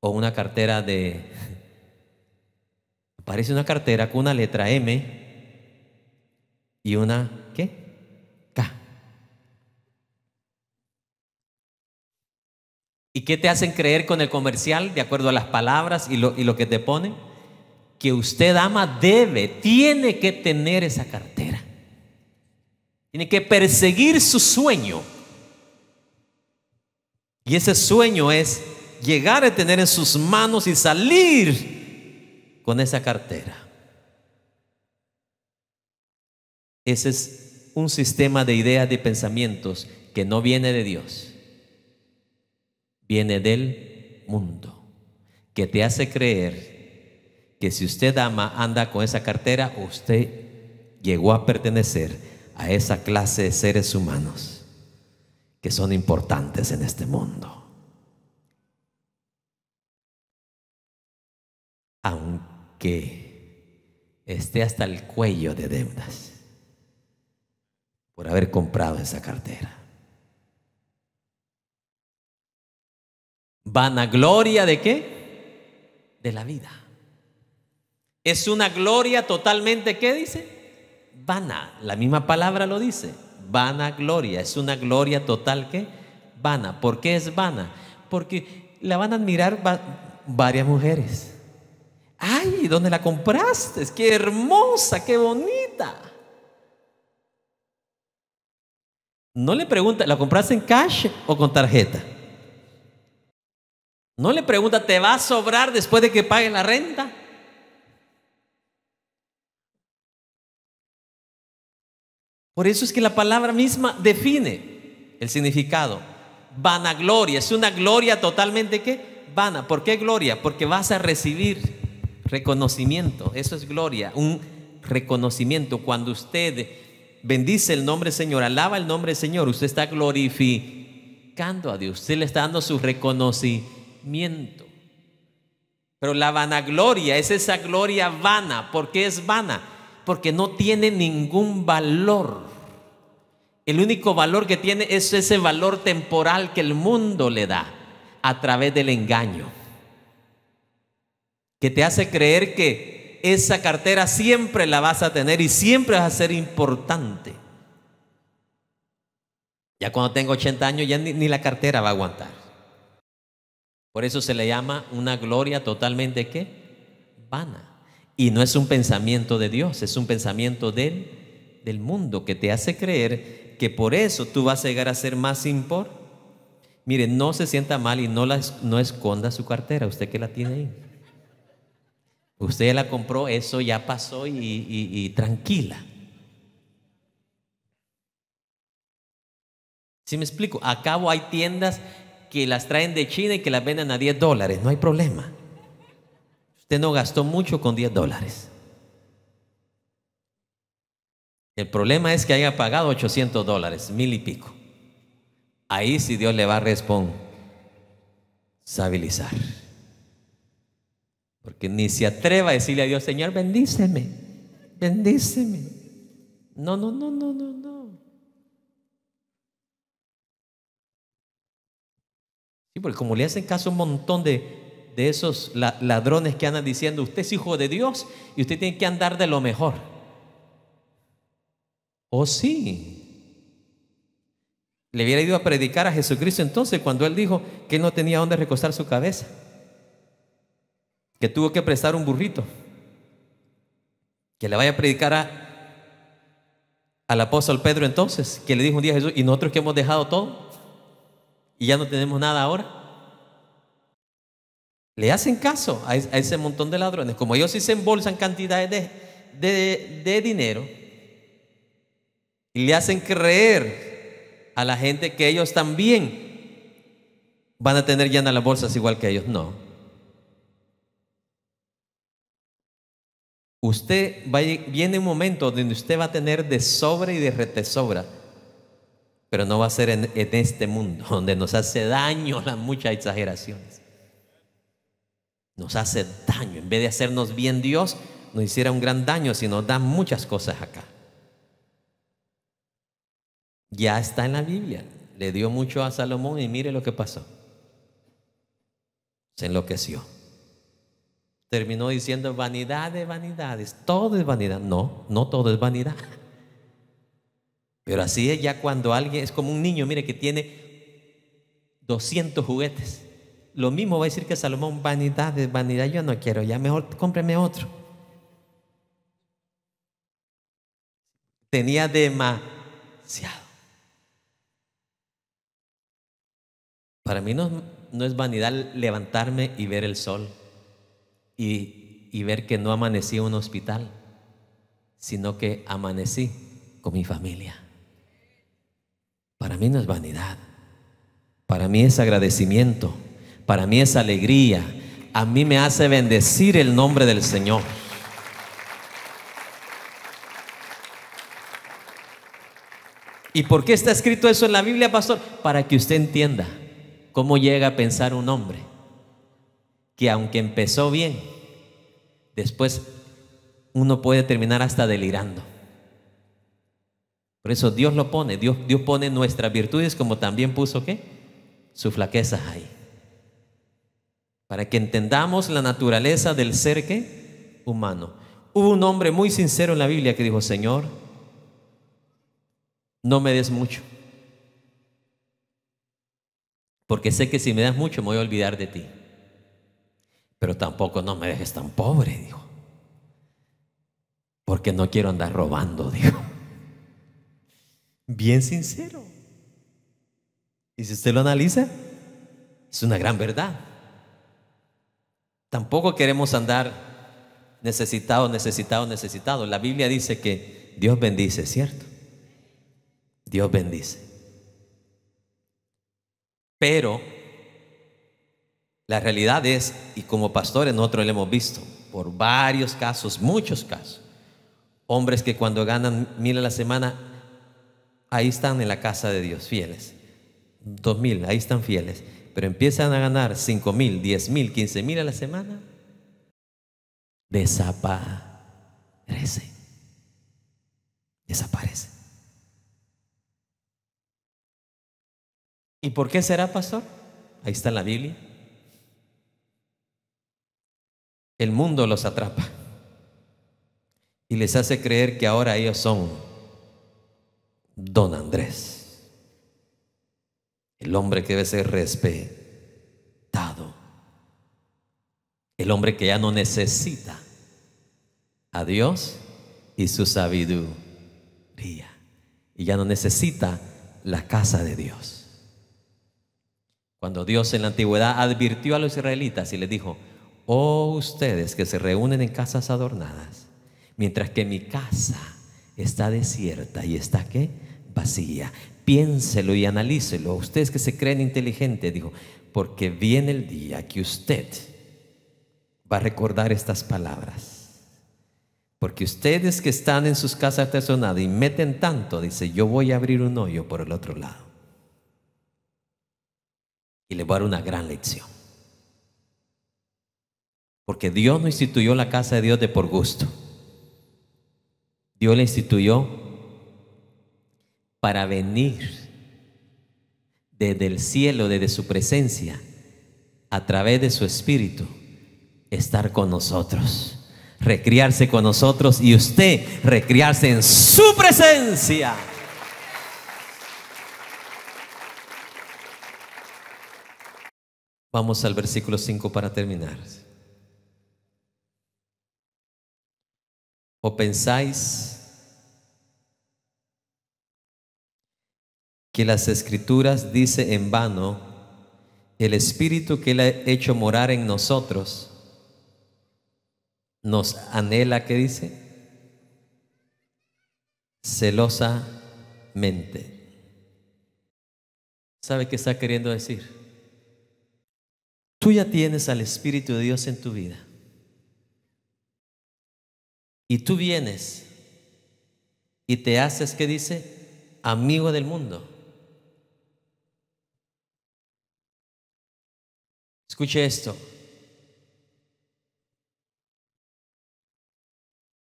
o una cartera de... *laughs* Aparece una cartera con una letra M y una, ¿qué? K. ¿Y qué te hacen creer con el comercial, de acuerdo a las palabras y lo, y lo que te ponen? Que usted ama, debe, tiene que tener esa cartera. Tiene que perseguir su sueño. Y ese sueño es llegar a tener en sus manos y salir con esa cartera. Ese es un sistema de ideas, de pensamientos que no viene de Dios, viene del mundo, que te hace creer que si usted ama, anda con esa cartera, usted llegó a pertenecer a esa clase de seres humanos que son importantes en este mundo. Aunque esté hasta el cuello de deudas por haber comprado esa cartera. Vanagloria de qué? De la vida. Es una gloria totalmente, ¿qué dice? Vana. La misma palabra lo dice. Vanagloria. Es una gloria total que vana. ¿Por qué es vana? Porque la van a admirar varias mujeres. Ay, ¿dónde la compraste? Qué hermosa, qué bonita. No le pregunta, ¿la compraste en cash o con tarjeta? No le pregunta, ¿te va a sobrar después de que pague la renta? Por eso es que la palabra misma define el significado. Vanagloria, es una gloria totalmente que vana. ¿Por qué gloria? Porque vas a recibir reconocimiento. Eso es gloria, un reconocimiento. Cuando usted bendice el nombre del Señor, alaba el nombre del Señor, usted está glorificando a Dios, usted le está dando su reconocimiento. Pero la vanagloria es esa gloria vana. ¿Por qué es vana? Porque no tiene ningún valor. El único valor que tiene es ese valor temporal que el mundo le da a través del engaño. Que te hace creer que esa cartera siempre la vas a tener y siempre vas a ser importante. Ya cuando tengo 80 años ya ni, la cartera va a aguantar. Por eso se le llama una gloria totalmente ¿qué? vana. Y no es un pensamiento de Dios, es un pensamiento del, del mundo que te hace creer que por eso tú vas a llegar a ser más importante. Mire, no se sienta mal y no, la, no esconda su cartera, usted que la tiene ahí. Usted ya la compró, eso ya pasó y, tranquila. ¿Sí me explico? Acabo hay tiendas que las traen de China y que las venden a 10 dólares, no hay problema. Usted no gastó mucho con 10 dólares. El problema es que haya pagado 800 dólares, mil y pico. Ahí sí Dios le va a responsabilizar. Porque ni se atreva a decirle a Dios, Señor, bendíceme, bendíceme. No, no, no, no, no, no. Sí, porque como le hacen caso un montón de, de esos ladrones que andan diciendo, usted es hijo de Dios y usted tiene que andar de lo mejor. Oh, sí. Le hubiera ido a predicar a Jesucristo entonces cuando él dijo que él no tenía dónde recostar su cabeza que tuvo que prestar un burrito, que le vaya a predicar a, al apóstol Pedro entonces, que le dijo un día a Jesús, y nosotros que hemos dejado todo y ya no tenemos nada ahora. Le hacen caso a, ese montón de ladrones, como ellos sí se embolsan cantidades de, dinero y le hacen creer a la gente que ellos también van a tener llenas las bolsas igual que ellos. No. Usted viene un momento donde usted va a tener de sobra y de retezobra, pero no va a ser en, este mundo *laughs* donde nos hace daño las muchas exageraciones. Nos hace daño. En vez de hacernos bien Dios, nos hiciera un gran daño si nos da muchas cosas acá. Ya está en la Biblia. Le dio mucho a Salomón y mire lo que pasó. Se enloqueció terminó diciendo vanidad de vanidades, todo es vanidad. No, no todo es vanidad. Pero así es ya cuando alguien es como un niño, mire, que tiene 200 juguetes. Lo mismo va a decir que Salomón, vanidad de vanidad, yo no quiero, ya mejor cómpreme otro. Tenía demasiado. Para mí no, no es vanidad levantarme y ver el sol y, y ver que no amanecí en un hospital, sino que amanecí con mi familia. Para mí no es vanidad. Para mí es agradecimiento. Para mí es alegría. A mí me hace bendecir el nombre del Señor. ¿Y por qué está escrito eso en la Biblia, pastor? Para que usted entienda cómo llega a pensar un hombre que aunque empezó bien, después uno puede terminar hasta delirando. Por eso Dios lo pone, Dios, Dios pone nuestras virtudes como también puso qué? Su flaqueza ahí. Para que entendamos la naturaleza del ser que humano. Hubo un hombre muy sincero en la Biblia que dijo, Señor, no me des mucho. Porque sé que si me das mucho me voy a olvidar de ti. Pero tampoco no me dejes tan pobre, dijo. Porque no quiero andar robando, *laughs* dijo. Bien sincero. Y si usted lo analiza, es una gran verdad. Tampoco queremos andar necesitado, necesitado, necesitado. La Biblia dice que Dios bendice, ¿cierto? Dios bendice. Pero la realidad es, y como pastores nosotros lo hemos visto por varios casos, muchos casos, hombres que cuando ganan mil a la semana ahí están en la casa de Dios, fieles. Dos mil, ahí están fieles. Pero empiezan a ganar cinco mil, diez mil, quince mil a la semana. Desaparece. Desaparece. ¿Y por qué será, pastor? Ahí está la Biblia. El mundo los atrapa y les hace creer que ahora ellos son don Andrés, el hombre que debe ser respetado, el hombre que ya no necesita a Dios y su sabiduría, y ya no necesita la casa de Dios. Cuando Dios en la antigüedad advirtió a los israelitas y les dijo, oh ustedes que se reúnen en casas adornadas, mientras que mi casa está desierta y está qué? vacía. Piénselo y analícelo. Ustedes que se creen inteligentes, dijo, porque viene el día que usted va a recordar estas palabras. Porque ustedes que están en sus casas artesonadas y meten tanto, dice, yo voy a abrir un hoyo por el otro lado. Y le voy a dar una gran lección. Porque Dios no instituyó la casa de Dios de por gusto. Dios la instituyó para venir desde el cielo, desde su presencia, a través de su espíritu, estar con nosotros, recriarse con nosotros y usted recriarse en su presencia. Vamos al versículo 5 para terminar. ¿O pensáis que las escrituras dice en vano, el Espíritu que Él ha hecho morar en nosotros nos anhela, ¿qué dice? Celosamente. ¿Sabe qué está queriendo decir? Tú ya tienes al Espíritu de Dios en tu vida. Y tú vienes y te haces, ¿qué dice? Amigo del mundo. Escuche esto.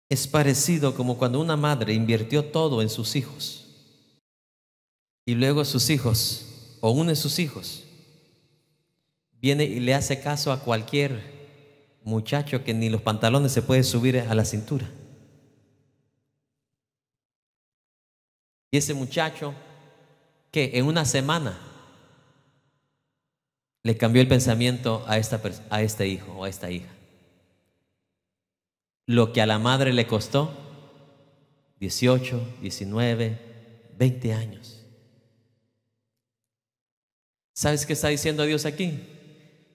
Es parecido como cuando una madre invirtió todo en sus hijos y luego sus hijos o uno de sus hijos viene y le hace caso a cualquier muchacho que ni los pantalones se puede subir a la cintura. Y ese muchacho que en una semana le cambió el pensamiento a, esta, a este hijo o a esta hija. Lo que a la madre le costó 18, 19, 20 años. ¿Sabes qué está diciendo Dios aquí?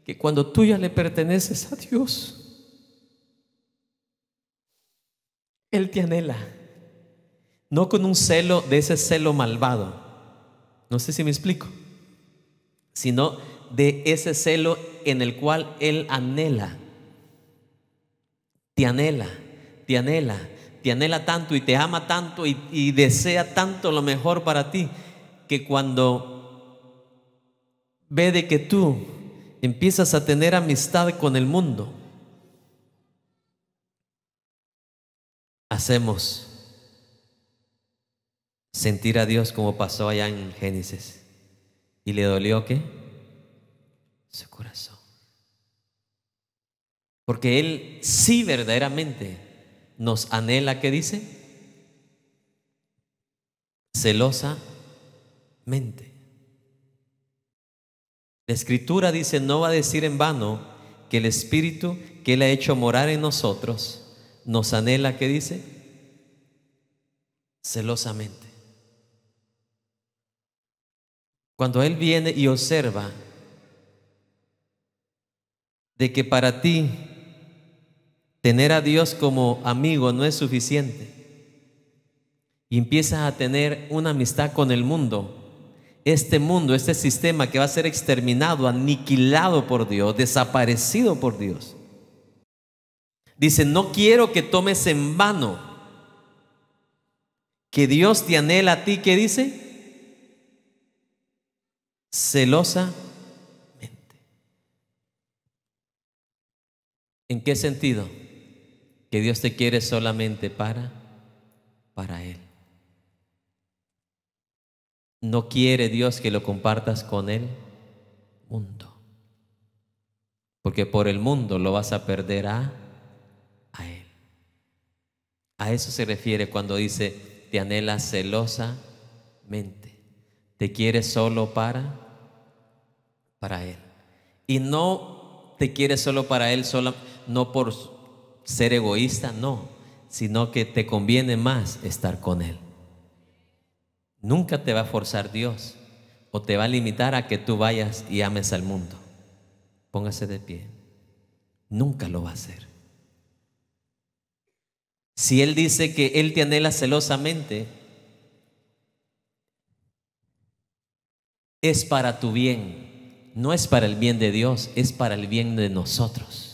Que cuando tú ya le perteneces a Dios, Él te anhela. No con un celo de ese celo malvado. No sé si me explico. Sino de ese celo en el cual Él anhela. Te anhela, te anhela, te anhela tanto y te ama tanto y, y desea tanto lo mejor para ti que cuando ve de que tú empiezas a tener amistad con el mundo, hacemos sentir a Dios como pasó allá en Génesis. ¿Y le dolió qué? Su corazón. Porque Él sí verdaderamente nos anhela, ¿qué dice? Celosamente. La escritura dice, no va a decir en vano que el Espíritu que Él ha hecho morar en nosotros nos anhela, ¿qué dice? Celosamente. Cuando Él viene y observa de que para ti tener a Dios como amigo no es suficiente y empiezas a tener una amistad con el mundo, este mundo, este sistema que va a ser exterminado, aniquilado por Dios, desaparecido por Dios Dice, no quiero que tomes en vano que Dios te anhela a ti, ¿qué dice? Celosamente. ¿En qué sentido? Que Dios te quiere solamente para, para Él. No quiere Dios que lo compartas con el mundo. Porque por el mundo lo vas a perder a a Él. A eso se refiere cuando dice, te anhela celosamente, te quiere solo para, para Él. Y no te quiere solo para Él, solo, no por ser egoísta, no, sino que te conviene más estar con Él. Nunca te va a forzar Dios o te va a limitar a que tú vayas y ames al mundo. Póngase de pie. Nunca lo va a hacer. Si Él dice que Él te anhela celosamente, es para tu bien, no es para el bien de Dios, es para el bien de nosotros.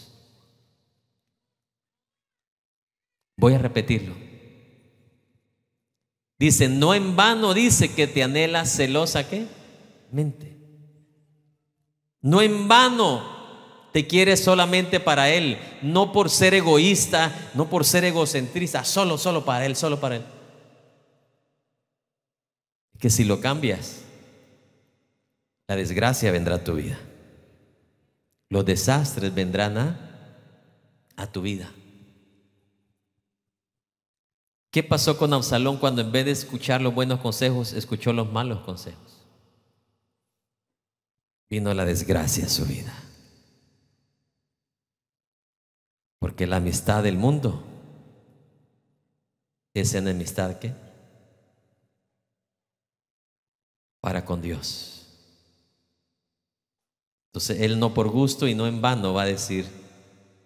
Voy a repetirlo. Dice, no en vano dice que te anhela celosa qué? Mente. No en vano te quiere solamente para Él, no por ser egoísta, no por ser egocentrista, solo, solo para Él, solo para Él. Que si lo cambias, la desgracia vendrá a tu vida. Los desastres vendrán a, a tu vida. ¿Qué pasó con Absalón cuando en vez de escuchar los buenos consejos, escuchó los malos consejos? Vino la desgracia a su vida. Porque la amistad del mundo es enemistad que para con Dios. Entonces Él no por gusto y no en vano va a decir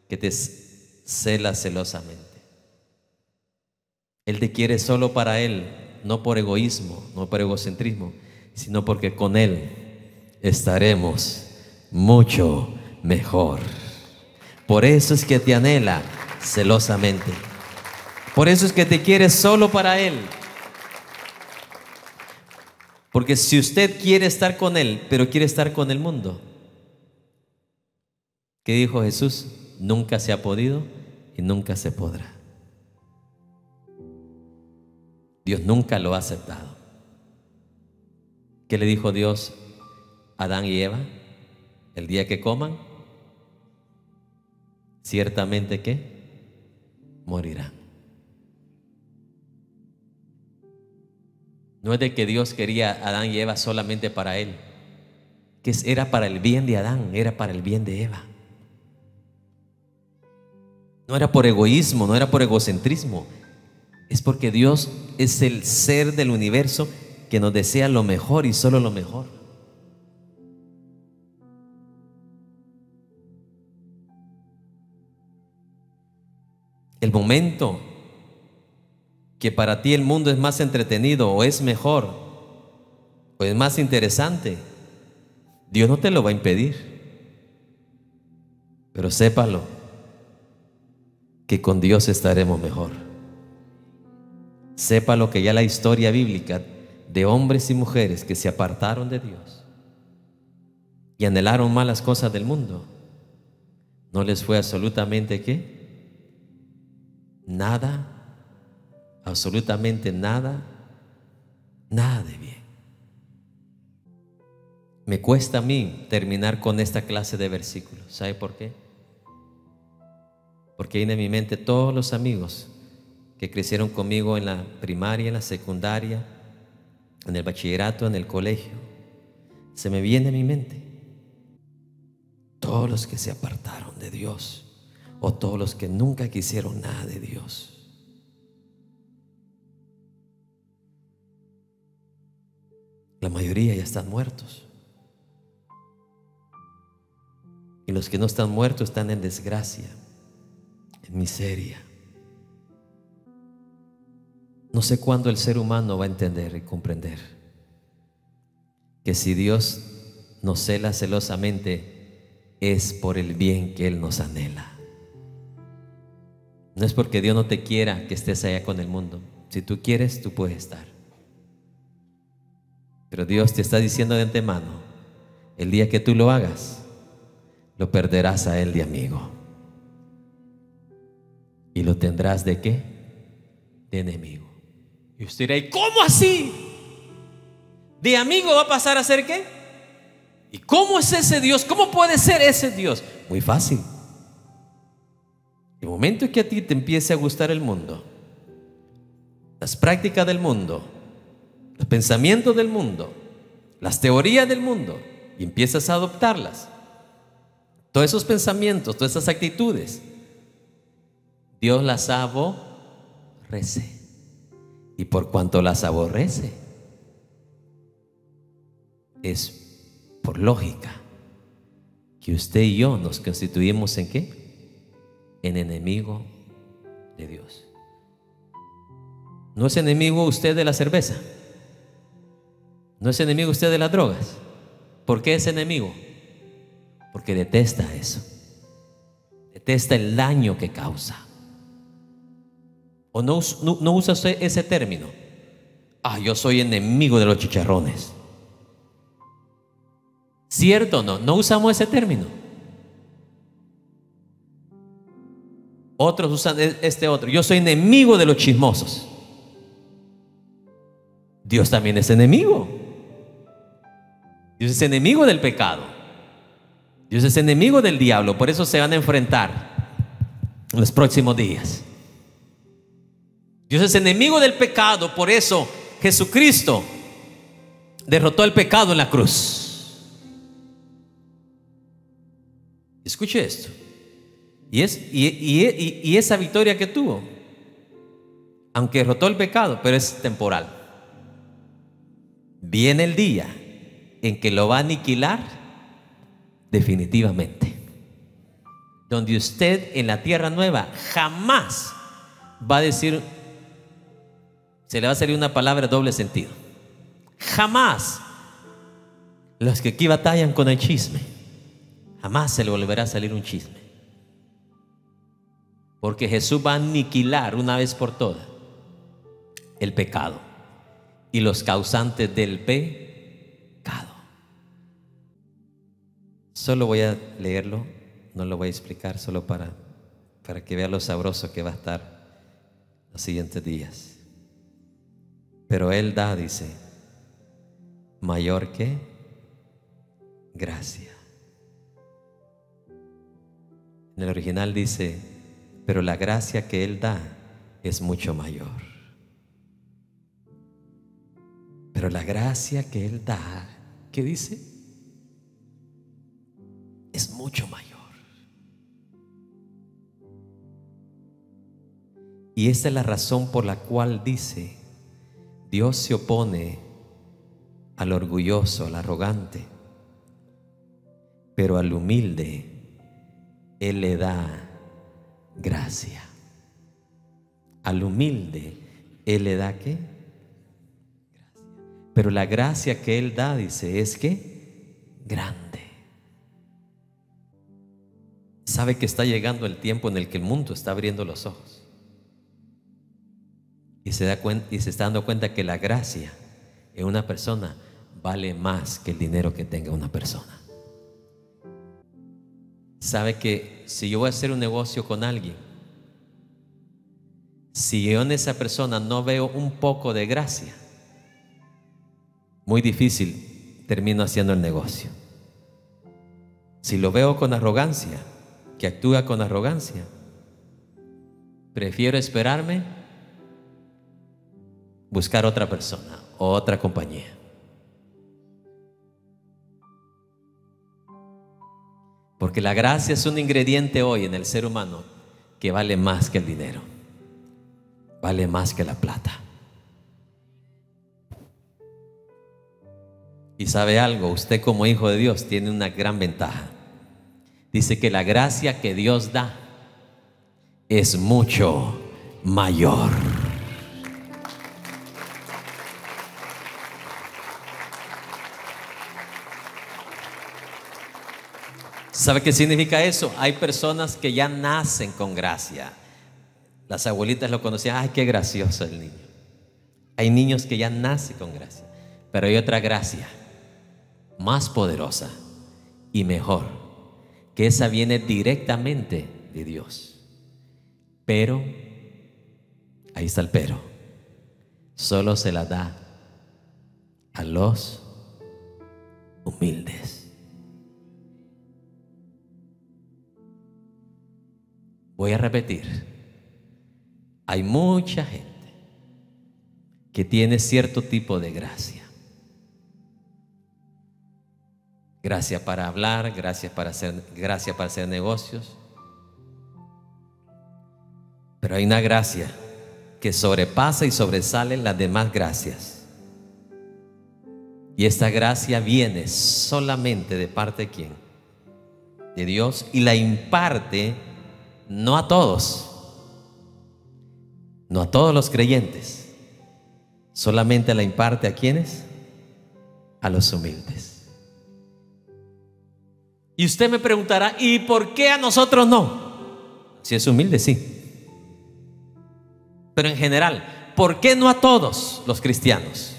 que te cela celosamente. Él te quiere solo para Él, no por egoísmo, no por egocentrismo, sino porque con Él estaremos mucho mejor. Por eso es que te anhela celosamente. Por eso es que te quiere solo para Él. Porque si usted quiere estar con Él, pero quiere estar con el mundo, ¿qué dijo Jesús? Nunca se ha podido y nunca se podrá. Dios nunca lo ha aceptado. ¿Qué le dijo Dios a Adán y Eva? El día que coman, ciertamente que morirán. No es de que Dios quería a Adán y Eva solamente para él, que era para el bien de Adán, era para el bien de Eva. No era por egoísmo, no era por egocentrismo. Es porque Dios es el ser del universo que nos desea lo mejor y solo lo mejor. El momento que para ti el mundo es más entretenido o es mejor o es más interesante, Dios no te lo va a impedir. Pero sépalo, que con Dios estaremos mejor. Sépalo que ya la historia bíblica de hombres y mujeres que se apartaron de Dios y anhelaron malas cosas del mundo, no les fue absolutamente qué? Nada, absolutamente nada, nada de bien. Me cuesta a mí terminar con esta clase de versículos. ¿Sabe por qué? Porque viene en mi mente todos los amigos que crecieron conmigo en la primaria, en la secundaria, en el bachillerato, en el colegio. Se me viene a mi mente todos los que se apartaron de Dios o todos los que nunca quisieron nada de Dios. La mayoría ya están muertos. Y los que no están muertos están en desgracia, en miseria. No sé cuándo el ser humano va a entender y comprender que si Dios nos cela celosamente es por el bien que Él nos anhela. No es porque Dios no te quiera que estés allá con el mundo. Si tú quieres, tú puedes estar. Pero Dios te está diciendo de antemano, el día que tú lo hagas, lo perderás a él de amigo. ¿Y lo tendrás de qué? De enemigo. Y usted dirá, ¿y cómo así? ¿De amigo va a pasar a ser qué? ¿Y cómo es ese Dios? ¿Cómo puede ser ese Dios? Muy fácil. El momento en que a ti te empiece a gustar el mundo, las prácticas del mundo, los pensamientos del mundo, las teorías del mundo, y empiezas a adoptarlas, todos esos pensamientos, todas esas actitudes, Dios las aborrece. Y por cuanto las aborrece, es por lógica que usted y yo nos constituimos en qué? En enemigo de Dios. No es enemigo usted de la cerveza. No es enemigo usted de las drogas. ¿Por qué es enemigo? porque detesta eso. Detesta el daño que causa. ¿O no, no, usa ese término? Ah, yo soy enemigo de los chicharrones. ¿Cierto o no? No usamos ese término. Otros usan e, este otro. Yo soy enemigo de los chismosos. Dios también es enemigo. Dios es enemigo del pecado. Dios es enemigo del diablo, por eso se van a enfrentar en los próximos días. Dios es enemigo del pecado, por eso Jesucristo derrotó el pecado en la cruz. Escuche esto. Y, es, y, esa victoria que tuvo, aunque derrotó el pecado, pero es temporal. Viene el día en que lo va a aniquilar definitivamente. Donde usted en la tierra nueva jamás va a decir, se le va a salir una palabra doble sentido. Jamás los que aquí batallan con el chisme, jamás se le volverá a salir un chisme. Porque Jesús va a aniquilar una vez por todas el pecado y los causantes del pecado Solo voy a leerlo, no lo voy a explicar, solo para, para que vea lo sabroso que va a estar los siguientes días. Pero Él da, dice, mayor que gracia. En el original dice, pero la gracia que Él da es mucho mayor. Pero la gracia que Él da, ¿qué dice? es mucho mayor. Y esta es la razón por la cual dice, Dios se opone al orgulloso, al arrogante, pero al humilde Él le da gracia. Al humilde Él le da qué? Pero la gracia que Él da, dice, es que grande. Sabe que está llegando el tiempo en el que el mundo está abriendo los ojos y se, da y se está dando cuenta que la gracia en una persona vale más que el dinero que tenga una persona. Sabe que si yo voy a hacer un negocio con alguien, si yo en esa persona no veo un poco de gracia, muy difícil termino haciendo el negocio. Si lo veo con arrogancia, que actúa con arrogancia, prefiero esperarme buscar otra persona otra compañía. Porque la gracia es un ingrediente hoy en el ser humano que vale más que el dinero, vale más que la plata. Y sabe algo, usted como hijo de Dios tiene una gran ventaja. Dice que la gracia que Dios da es mucho mayor. ¿Sabe qué significa eso? Hay personas que ya nacen con gracia. Las abuelitas lo conocían, ay, qué gracioso el niño. Hay niños que ya nacen con gracia, pero hay otra gracia más poderosa y mejor, que esa viene directamente de Dios. Pero, ahí está el pero, solo se la da a los humildes. Voy a repetir. Hay mucha gente que tiene cierto tipo de gracia. Gracia para hablar, gracia para hacer, para hacer negocios. Pero hay una gracia que sobrepasa y sobresale las demás gracias. Y esta gracia viene solamente de parte de quién? De Dios y la imparte no a todos, no a todos los creyentes, solamente la imparte a quienes? A los humildes. Y usted me preguntará, ¿y por qué a nosotros no? Si es humilde, sí. Pero en general, ¿por qué no a todos los cristianos?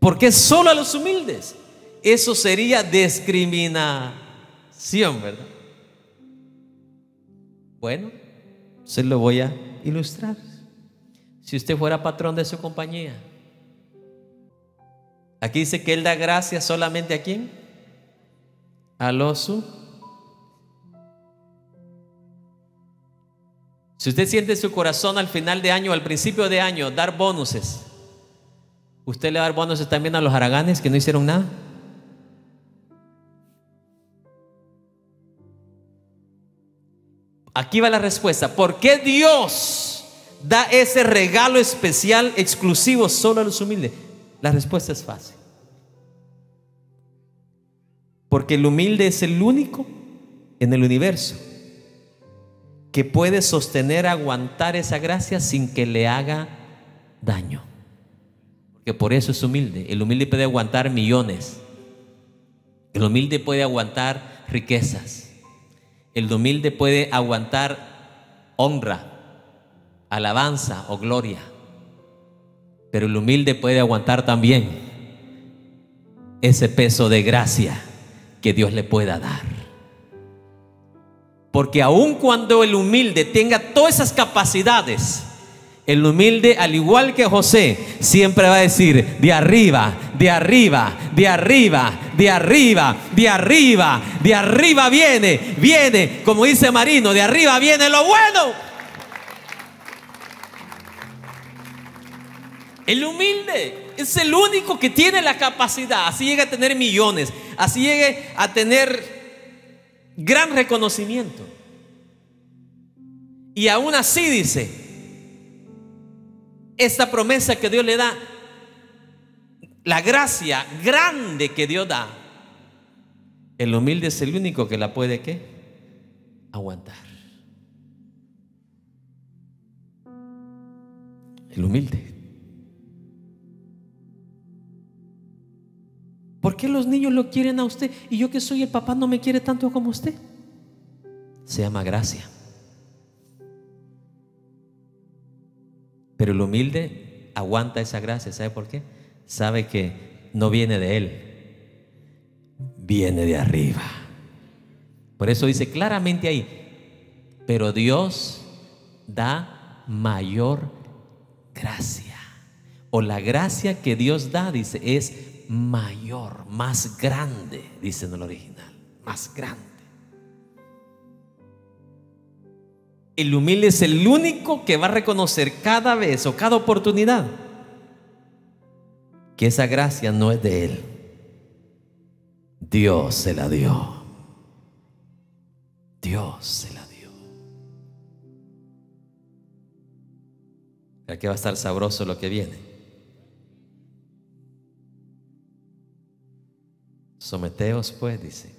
¿Por qué solo a los humildes? Eso sería discriminación, ¿verdad? Bueno, se lo voy a ilustrar. Si usted fuera patrón de su compañía, aquí dice que Él da gracias solamente a quién? A los Si usted siente su corazón al final de año, al principio de año, dar bonuses, ¿usted le va a dar bonuses también a los haraganes que no hicieron nada? Aquí va la respuesta. ¿Por qué Dios da ese regalo especial, exclusivo, solo a los humildes? La respuesta es fácil. Porque el humilde es el único en el universo que puede sostener, aguantar esa gracia sin que le haga daño. Porque por eso es humilde. El humilde puede aguantar millones. El humilde puede aguantar riquezas. El humilde puede aguantar honra, alabanza o gloria. Pero el humilde puede aguantar también ese peso de gracia que Dios le pueda dar. Porque aun cuando el humilde tenga todas esas capacidades, el humilde, al igual que José, siempre va a decir, de arriba, de arriba, de arriba, de arriba, de arriba, de arriba viene, viene, como dice Marino, de arriba viene lo bueno. El humilde es el único que tiene la capacidad, así llega a tener millones, así llegue a tener gran reconocimiento. Y aún así dice, esta promesa que Dios le da, la gracia grande que Dios da, el humilde es el único que la puede ¿qué? aguantar. El humilde. ¿Por qué los niños lo quieren a usted y yo que soy el papá no me quiere tanto como usted? Se llama gracia. Pero el humilde aguanta esa gracia. ¿Sabe por qué? Sabe que no viene de él, viene de arriba. Por eso dice claramente ahí, pero Dios da mayor gracia. O la gracia que Dios da, dice, es mayor, más grande, dice en el original, más grande. El humilde es el único que va a reconocer cada vez o cada oportunidad que esa gracia no es de él. Dios se la dio. Dios se la dio. que va a estar sabroso lo que viene. Someteos pues, dice,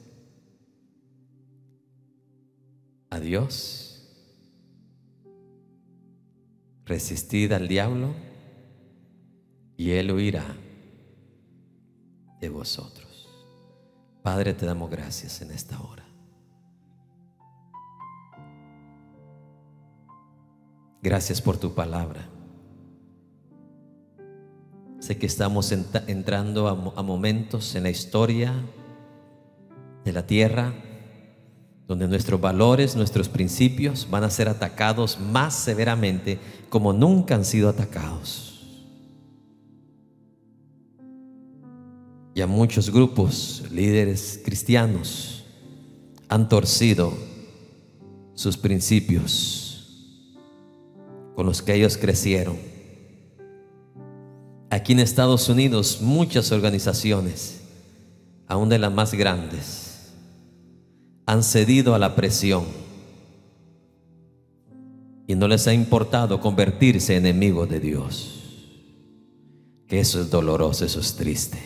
a Dios, resistid al diablo y él huirá de vosotros. Padre, te damos gracias en esta hora. Gracias por tu palabra. Sé que estamos entrando a, momentos en la historia de la tierra donde nuestros valores, nuestros principios van a ser atacados más severamente como nunca han sido atacados. Ya muchos grupos, líderes cristianos, han torcido sus principios con los que ellos crecieron Aquí en Estados Unidos muchas organizaciones, aún de las más grandes, han cedido a la presión y no les ha importado convertirse en enemigos de Dios. Que eso es doloroso, eso es triste.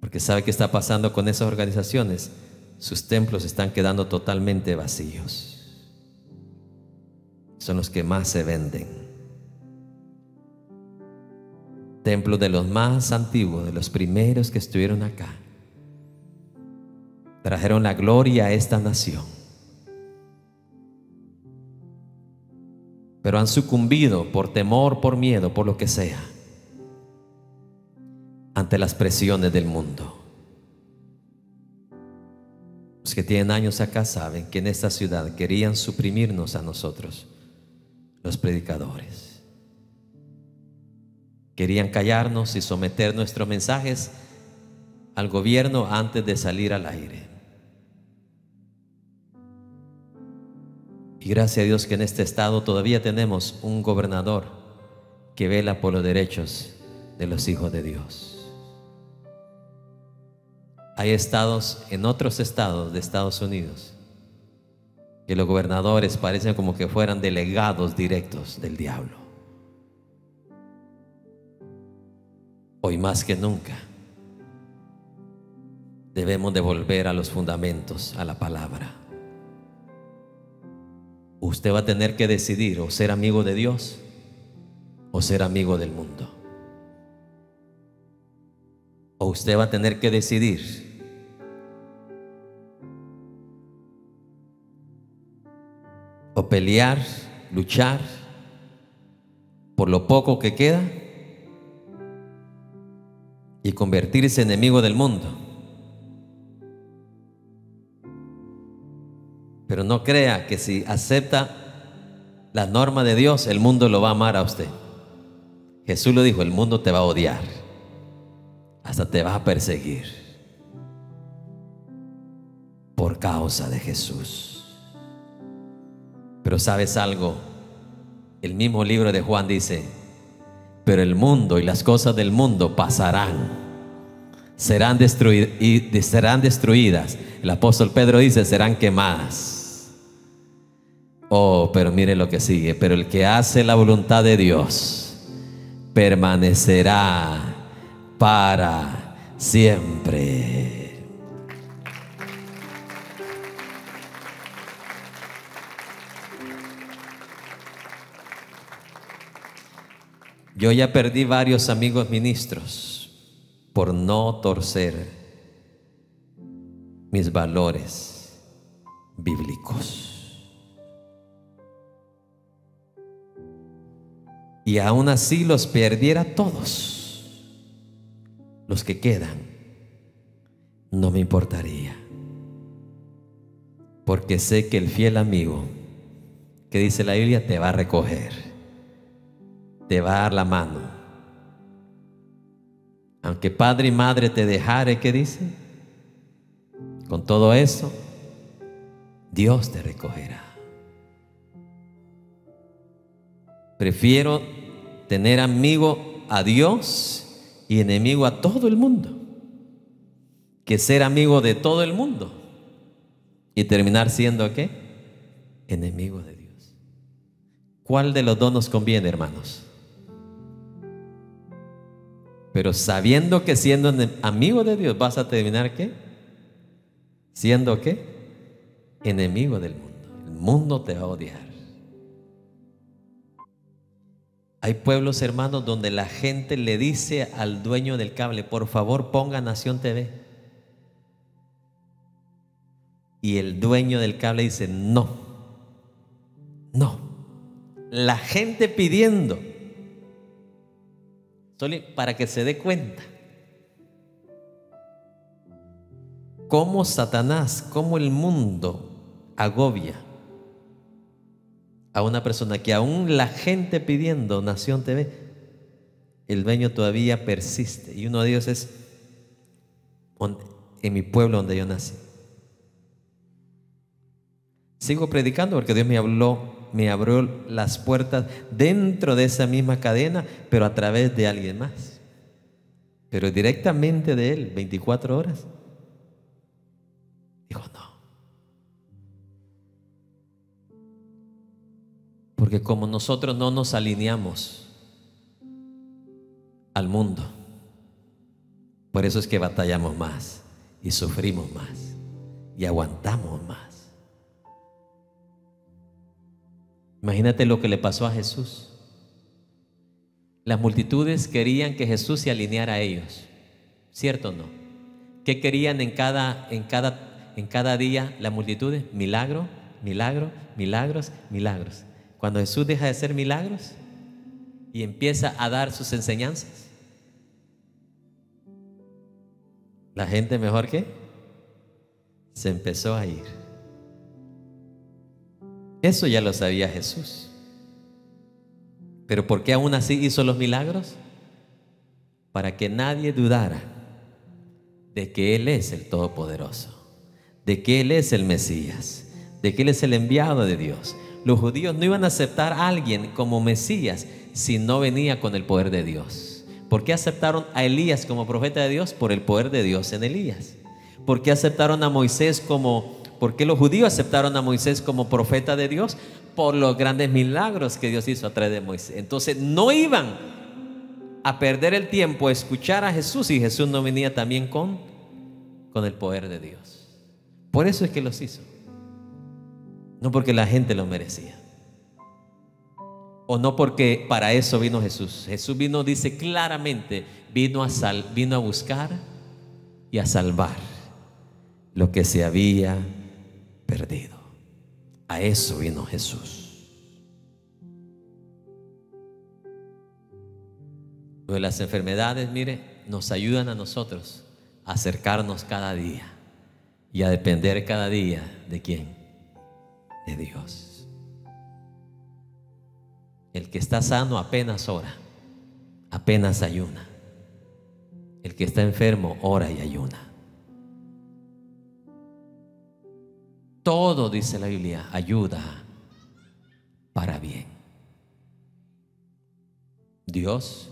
Porque sabe qué está pasando con esas organizaciones. Sus templos están quedando totalmente vacíos. Son los que más se venden templo de los más antiguos, de los primeros que estuvieron acá. Trajeron la gloria a esta nación. Pero han sucumbido por temor, por miedo, por lo que sea, ante las presiones del mundo. Los que tienen años acá saben que en esta ciudad querían suprimirnos a nosotros, los predicadores. Querían callarnos y someter nuestros mensajes al gobierno antes de salir al aire. Y gracias a Dios que en este estado todavía tenemos un gobernador que vela por los derechos de los hijos de Dios. Hay estados, en otros estados de Estados Unidos, que los gobernadores parecen como que fueran delegados directos del diablo. Hoy más que nunca debemos de volver a los fundamentos, a la palabra. Usted va a tener que decidir o ser amigo de Dios o ser amigo del mundo. O usted va a tener que decidir o pelear, luchar por lo poco que queda y convertirse en enemigo del mundo. Pero no crea que si acepta la norma de Dios, el mundo lo va a amar a usted. Jesús lo dijo, el mundo te va a odiar, hasta te va a perseguir por causa de Jesús. Pero sabes algo, el mismo libro de Juan dice, pero el mundo y las cosas del mundo pasarán. serán, y serán destruidas. El apóstol Pedro dice, serán quemadas. Oh, pero mire lo que sigue. Pero el que hace la voluntad de Dios permanecerá para siempre. Yo ya perdí varios amigos ministros por no torcer mis valores bíblicos. Y aún así los perdiera todos, los que quedan, no me importaría. Porque sé que el fiel amigo que dice la Biblia te va a recoger te va a dar la mano. Aunque padre y madre te dejare, ¿qué dice? Con todo eso, Dios te recogerá. Prefiero tener amigo a Dios y enemigo a todo el mundo que ser amigo de todo el mundo y terminar siendo qué? Enemigo de Dios. ¿Cuál de los dos nos conviene, hermanos? Pero sabiendo que siendo amigo de Dios vas a terminar qué? Siendo qué? Enemigo del mundo. El mundo te va a odiar. Hay pueblos hermanos donde la gente le dice al dueño del cable, por favor ponga Nación TV. Y el dueño del cable dice, no, no. La gente pidiendo para que se dé cuenta cómo Satanás, cómo el mundo agobia a una persona que aún la gente pidiendo Nación TV, el dueño todavía persiste. Y uno de ellos es en mi pueblo donde yo nací. Sigo predicando porque Dios me habló me abrió las puertas dentro de esa misma cadena, pero a través de alguien más. Pero directamente de él, 24 horas. Dijo, no. Porque como nosotros no nos alineamos al mundo, por eso es que batallamos más y sufrimos más y aguantamos más. Imagínate lo que le pasó a Jesús. Las multitudes querían que Jesús se alineara a ellos. ¿Cierto o no? ¿Qué querían en cada, en cada, en cada día las multitudes? Milagro, milagro, milagros, milagros. Cuando Jesús deja de hacer milagros y empieza a dar sus enseñanzas, la gente mejor que se empezó a ir. Eso ya lo sabía Jesús. Pero ¿por qué aún así hizo los milagros? Para que nadie dudara de que Él es el Todopoderoso, de que Él es el Mesías, de que Él es el enviado de Dios. Los judíos no iban a aceptar a alguien como Mesías si no venía con el poder de Dios. ¿Por qué aceptaron a Elías como profeta de Dios? Por el poder de Dios en Elías. ¿Por qué aceptaron a Moisés como ¿Por qué los judíos aceptaron a Moisés como profeta de Dios? Por los grandes milagros que Dios hizo a través de Moisés. Entonces no iban a perder el tiempo a escuchar a Jesús y Jesús no venía también con, con el poder de Dios. Por eso es que los hizo. No porque la gente lo merecía. O no porque para eso vino Jesús. Jesús vino, dice claramente, vino a, sal, vino a buscar y a salvar lo que se había perdido. A eso vino Jesús. De las enfermedades, mire, nos ayudan a nosotros a acercarnos cada día y a depender cada día de quién? Dios. El que está sano apenas ora, apenas ayuna. El que está enfermo ora y ayuna. Todo, dice la Biblia, ayuda para bien. Dios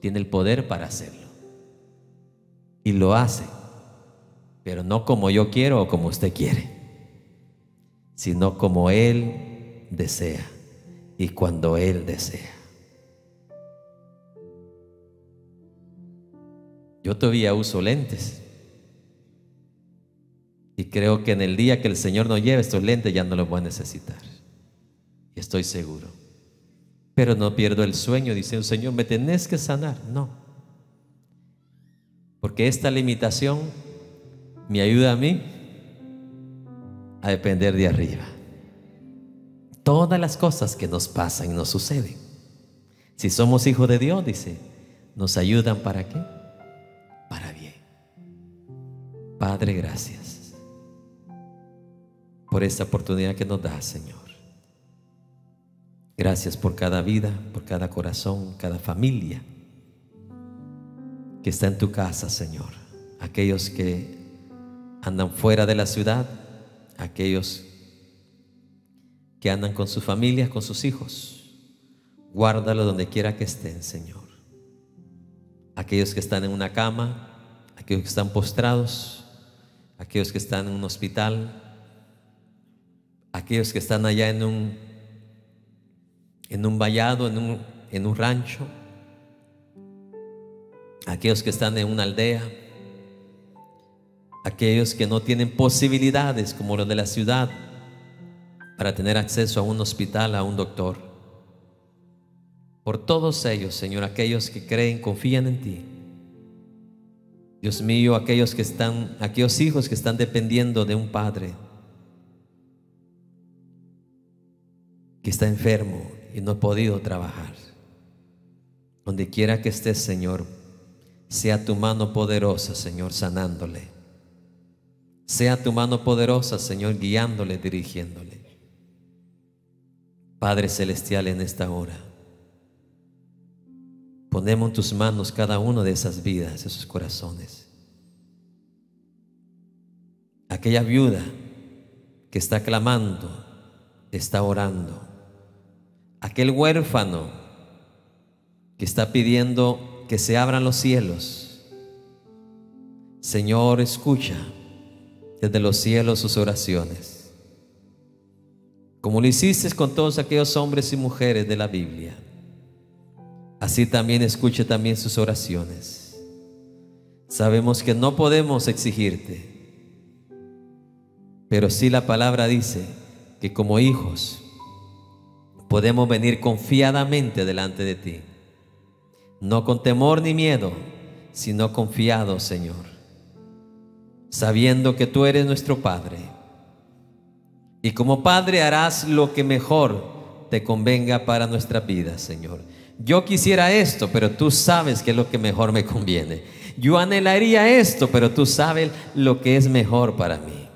tiene el poder para hacerlo. y lo hace, pero no como yo quiero o como usted quiere, sino como Él desea y cuando Él desea. Yo todavía uso lentes. Y creo que en el día que el Señor nos lleve estos lentes ya no los voy a necesitar. Estoy seguro. Pero no pierdo el sueño diciendo, Señor, me tenés que sanar. No. Porque esta limitación me ayuda a mí a depender de arriba. Todas las cosas que nos pasan y nos suceden. Si somos hijos de Dios, dice, nos ayudan para qué? Para bien. Padre, gracias por esta oportunidad que nos da, Señor. Gracias por cada vida, por cada corazón, cada familia que está en tu casa, Señor. Aquellos que andan fuera de la ciudad, aquellos que andan con sus familias, con sus hijos. Guárdalo donde quiera que estén, Señor. Aquellos que están en una cama, aquellos que están postrados, aquellos que están en un hospital, aquellos que están allá en un en un vallado, en un, en un rancho, aquellos que están en una aldea, aquellos que no tienen posibilidades como los de la ciudad para tener acceso a un hospital, a un doctor. Por todos ellos, Señor, aquellos que creen, confían en ti. Dios mío, aquellos que están, aquellos hijos que están dependiendo de un padre que está enfermo, y no he podido trabajar. Donde quiera que estés, Señor, sea tu mano poderosa, Señor, sanándole. Sea tu mano poderosa, Señor, guiándole, dirigiéndole. Padre Celestial, en esta hora, ponemos en tus manos cada uno de esas vidas, esos corazones. Aquella viuda que está clamando, está orando aquel huérfano que está pidiendo que se abran los cielos. Señor, escucha desde los cielos sus oraciones, como lo hiciste con todos aquellos hombres y mujeres de la Biblia. Así también escucha también sus oraciones. Sabemos que no podemos exigirte, pero sí la palabra dice que como hijos podemos venir confiadamente delante de ti. No con temor ni miedo, sino confiado, Señor. Sabiendo que tú eres nuestro Padre. Y como Padre harás lo que mejor te convenga para nuestra vida, Señor. Yo quisiera esto, pero tú sabes que es lo que mejor me conviene. Yo anhelaría esto, pero tú sabes lo que es mejor para mí.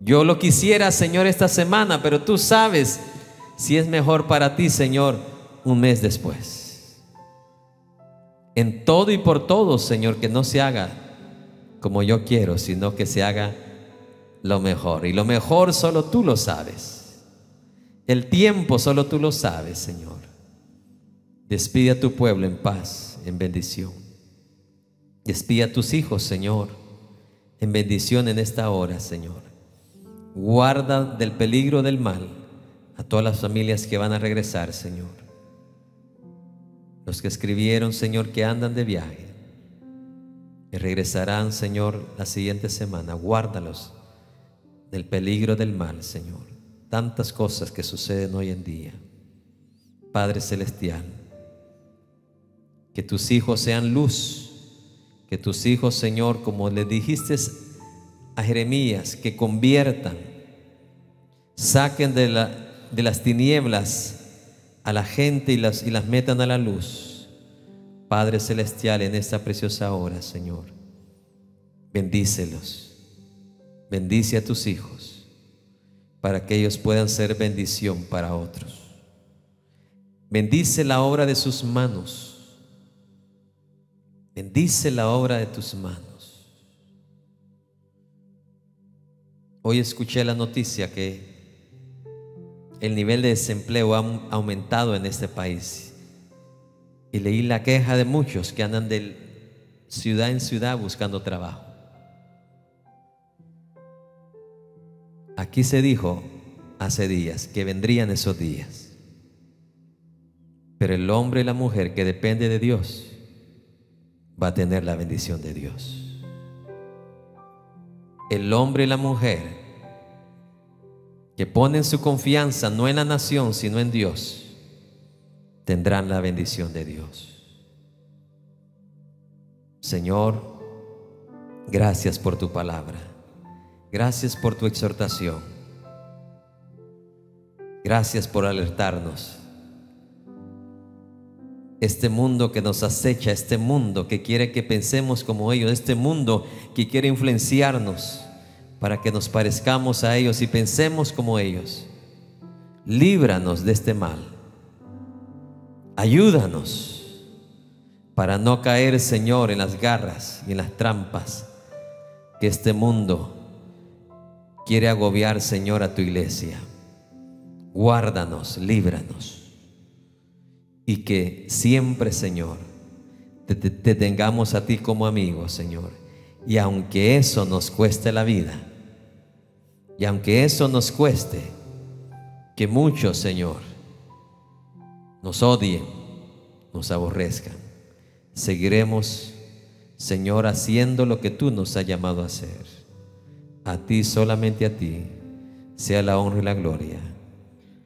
Yo lo quisiera, Señor, esta semana, pero tú sabes si es mejor para ti, Señor, un mes después. En todo y por todo, Señor, que no se haga como yo quiero, sino que se haga lo mejor. Y lo mejor solo tú lo sabes. El tiempo solo tú lo sabes, Señor. Despide a tu pueblo en paz, en bendición. Despide a tus hijos, Señor, en bendición en esta hora, Señor. Guarda del peligro del mal a todas las familias que van a regresar, Señor. Los que escribieron, Señor, que andan de viaje y regresarán, Señor, la siguiente semana. Guárdalos del peligro del mal, Señor. Tantas cosas que suceden hoy en día. Padre Celestial, que tus hijos sean luz, que tus hijos, Señor, como le dijiste a Jeremías que conviertan, saquen de, la, de las tinieblas a la gente y las, y las metan a la luz. Padre Celestial, en esta preciosa hora, Señor, bendícelos, bendice a tus hijos, para que ellos puedan ser bendición para otros. Bendice la obra de sus manos. Bendice la obra de tus manos. Hoy escuché la noticia que el nivel de desempleo ha aumentado en este país. Y leí la queja de muchos que andan del, ciudad en ciudad buscando trabajo. Aquí se dijo hace días que vendrían esos días. Pero el hombre y la mujer que depende de Dios va a tener la bendición de Dios. El hombre y la mujer que ponen su confianza no en la nación, sino en Dios, tendrán la bendición de Dios. Señor, gracias por tu palabra. Gracias por tu exhortación. Gracias por alertarnos. Este mundo que nos acecha, este mundo que quiere que pensemos como ellos, este mundo que quiere influenciarnos para que nos parezcamos a ellos y pensemos como ellos. Líbranos de este mal. Ayúdanos para no caer, Señor, en las garras y en las trampas que este mundo quiere agobiar, Señor, a tu iglesia. Guárdanos, líbranos. Y que siempre, Señor, te, tengamos a ti como amigos, Señor. Y aunque eso nos cueste la vida, y aunque eso nos cueste, que muchos, Señor, nos odien, nos aborrezcan, seguiremos, Señor, haciendo lo que tú nos has llamado a hacer. A ti, solamente a ti, sea la honra y la gloria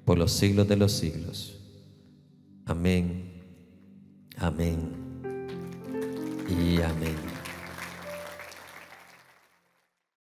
por los siglos de los siglos. Amén, amén y amén.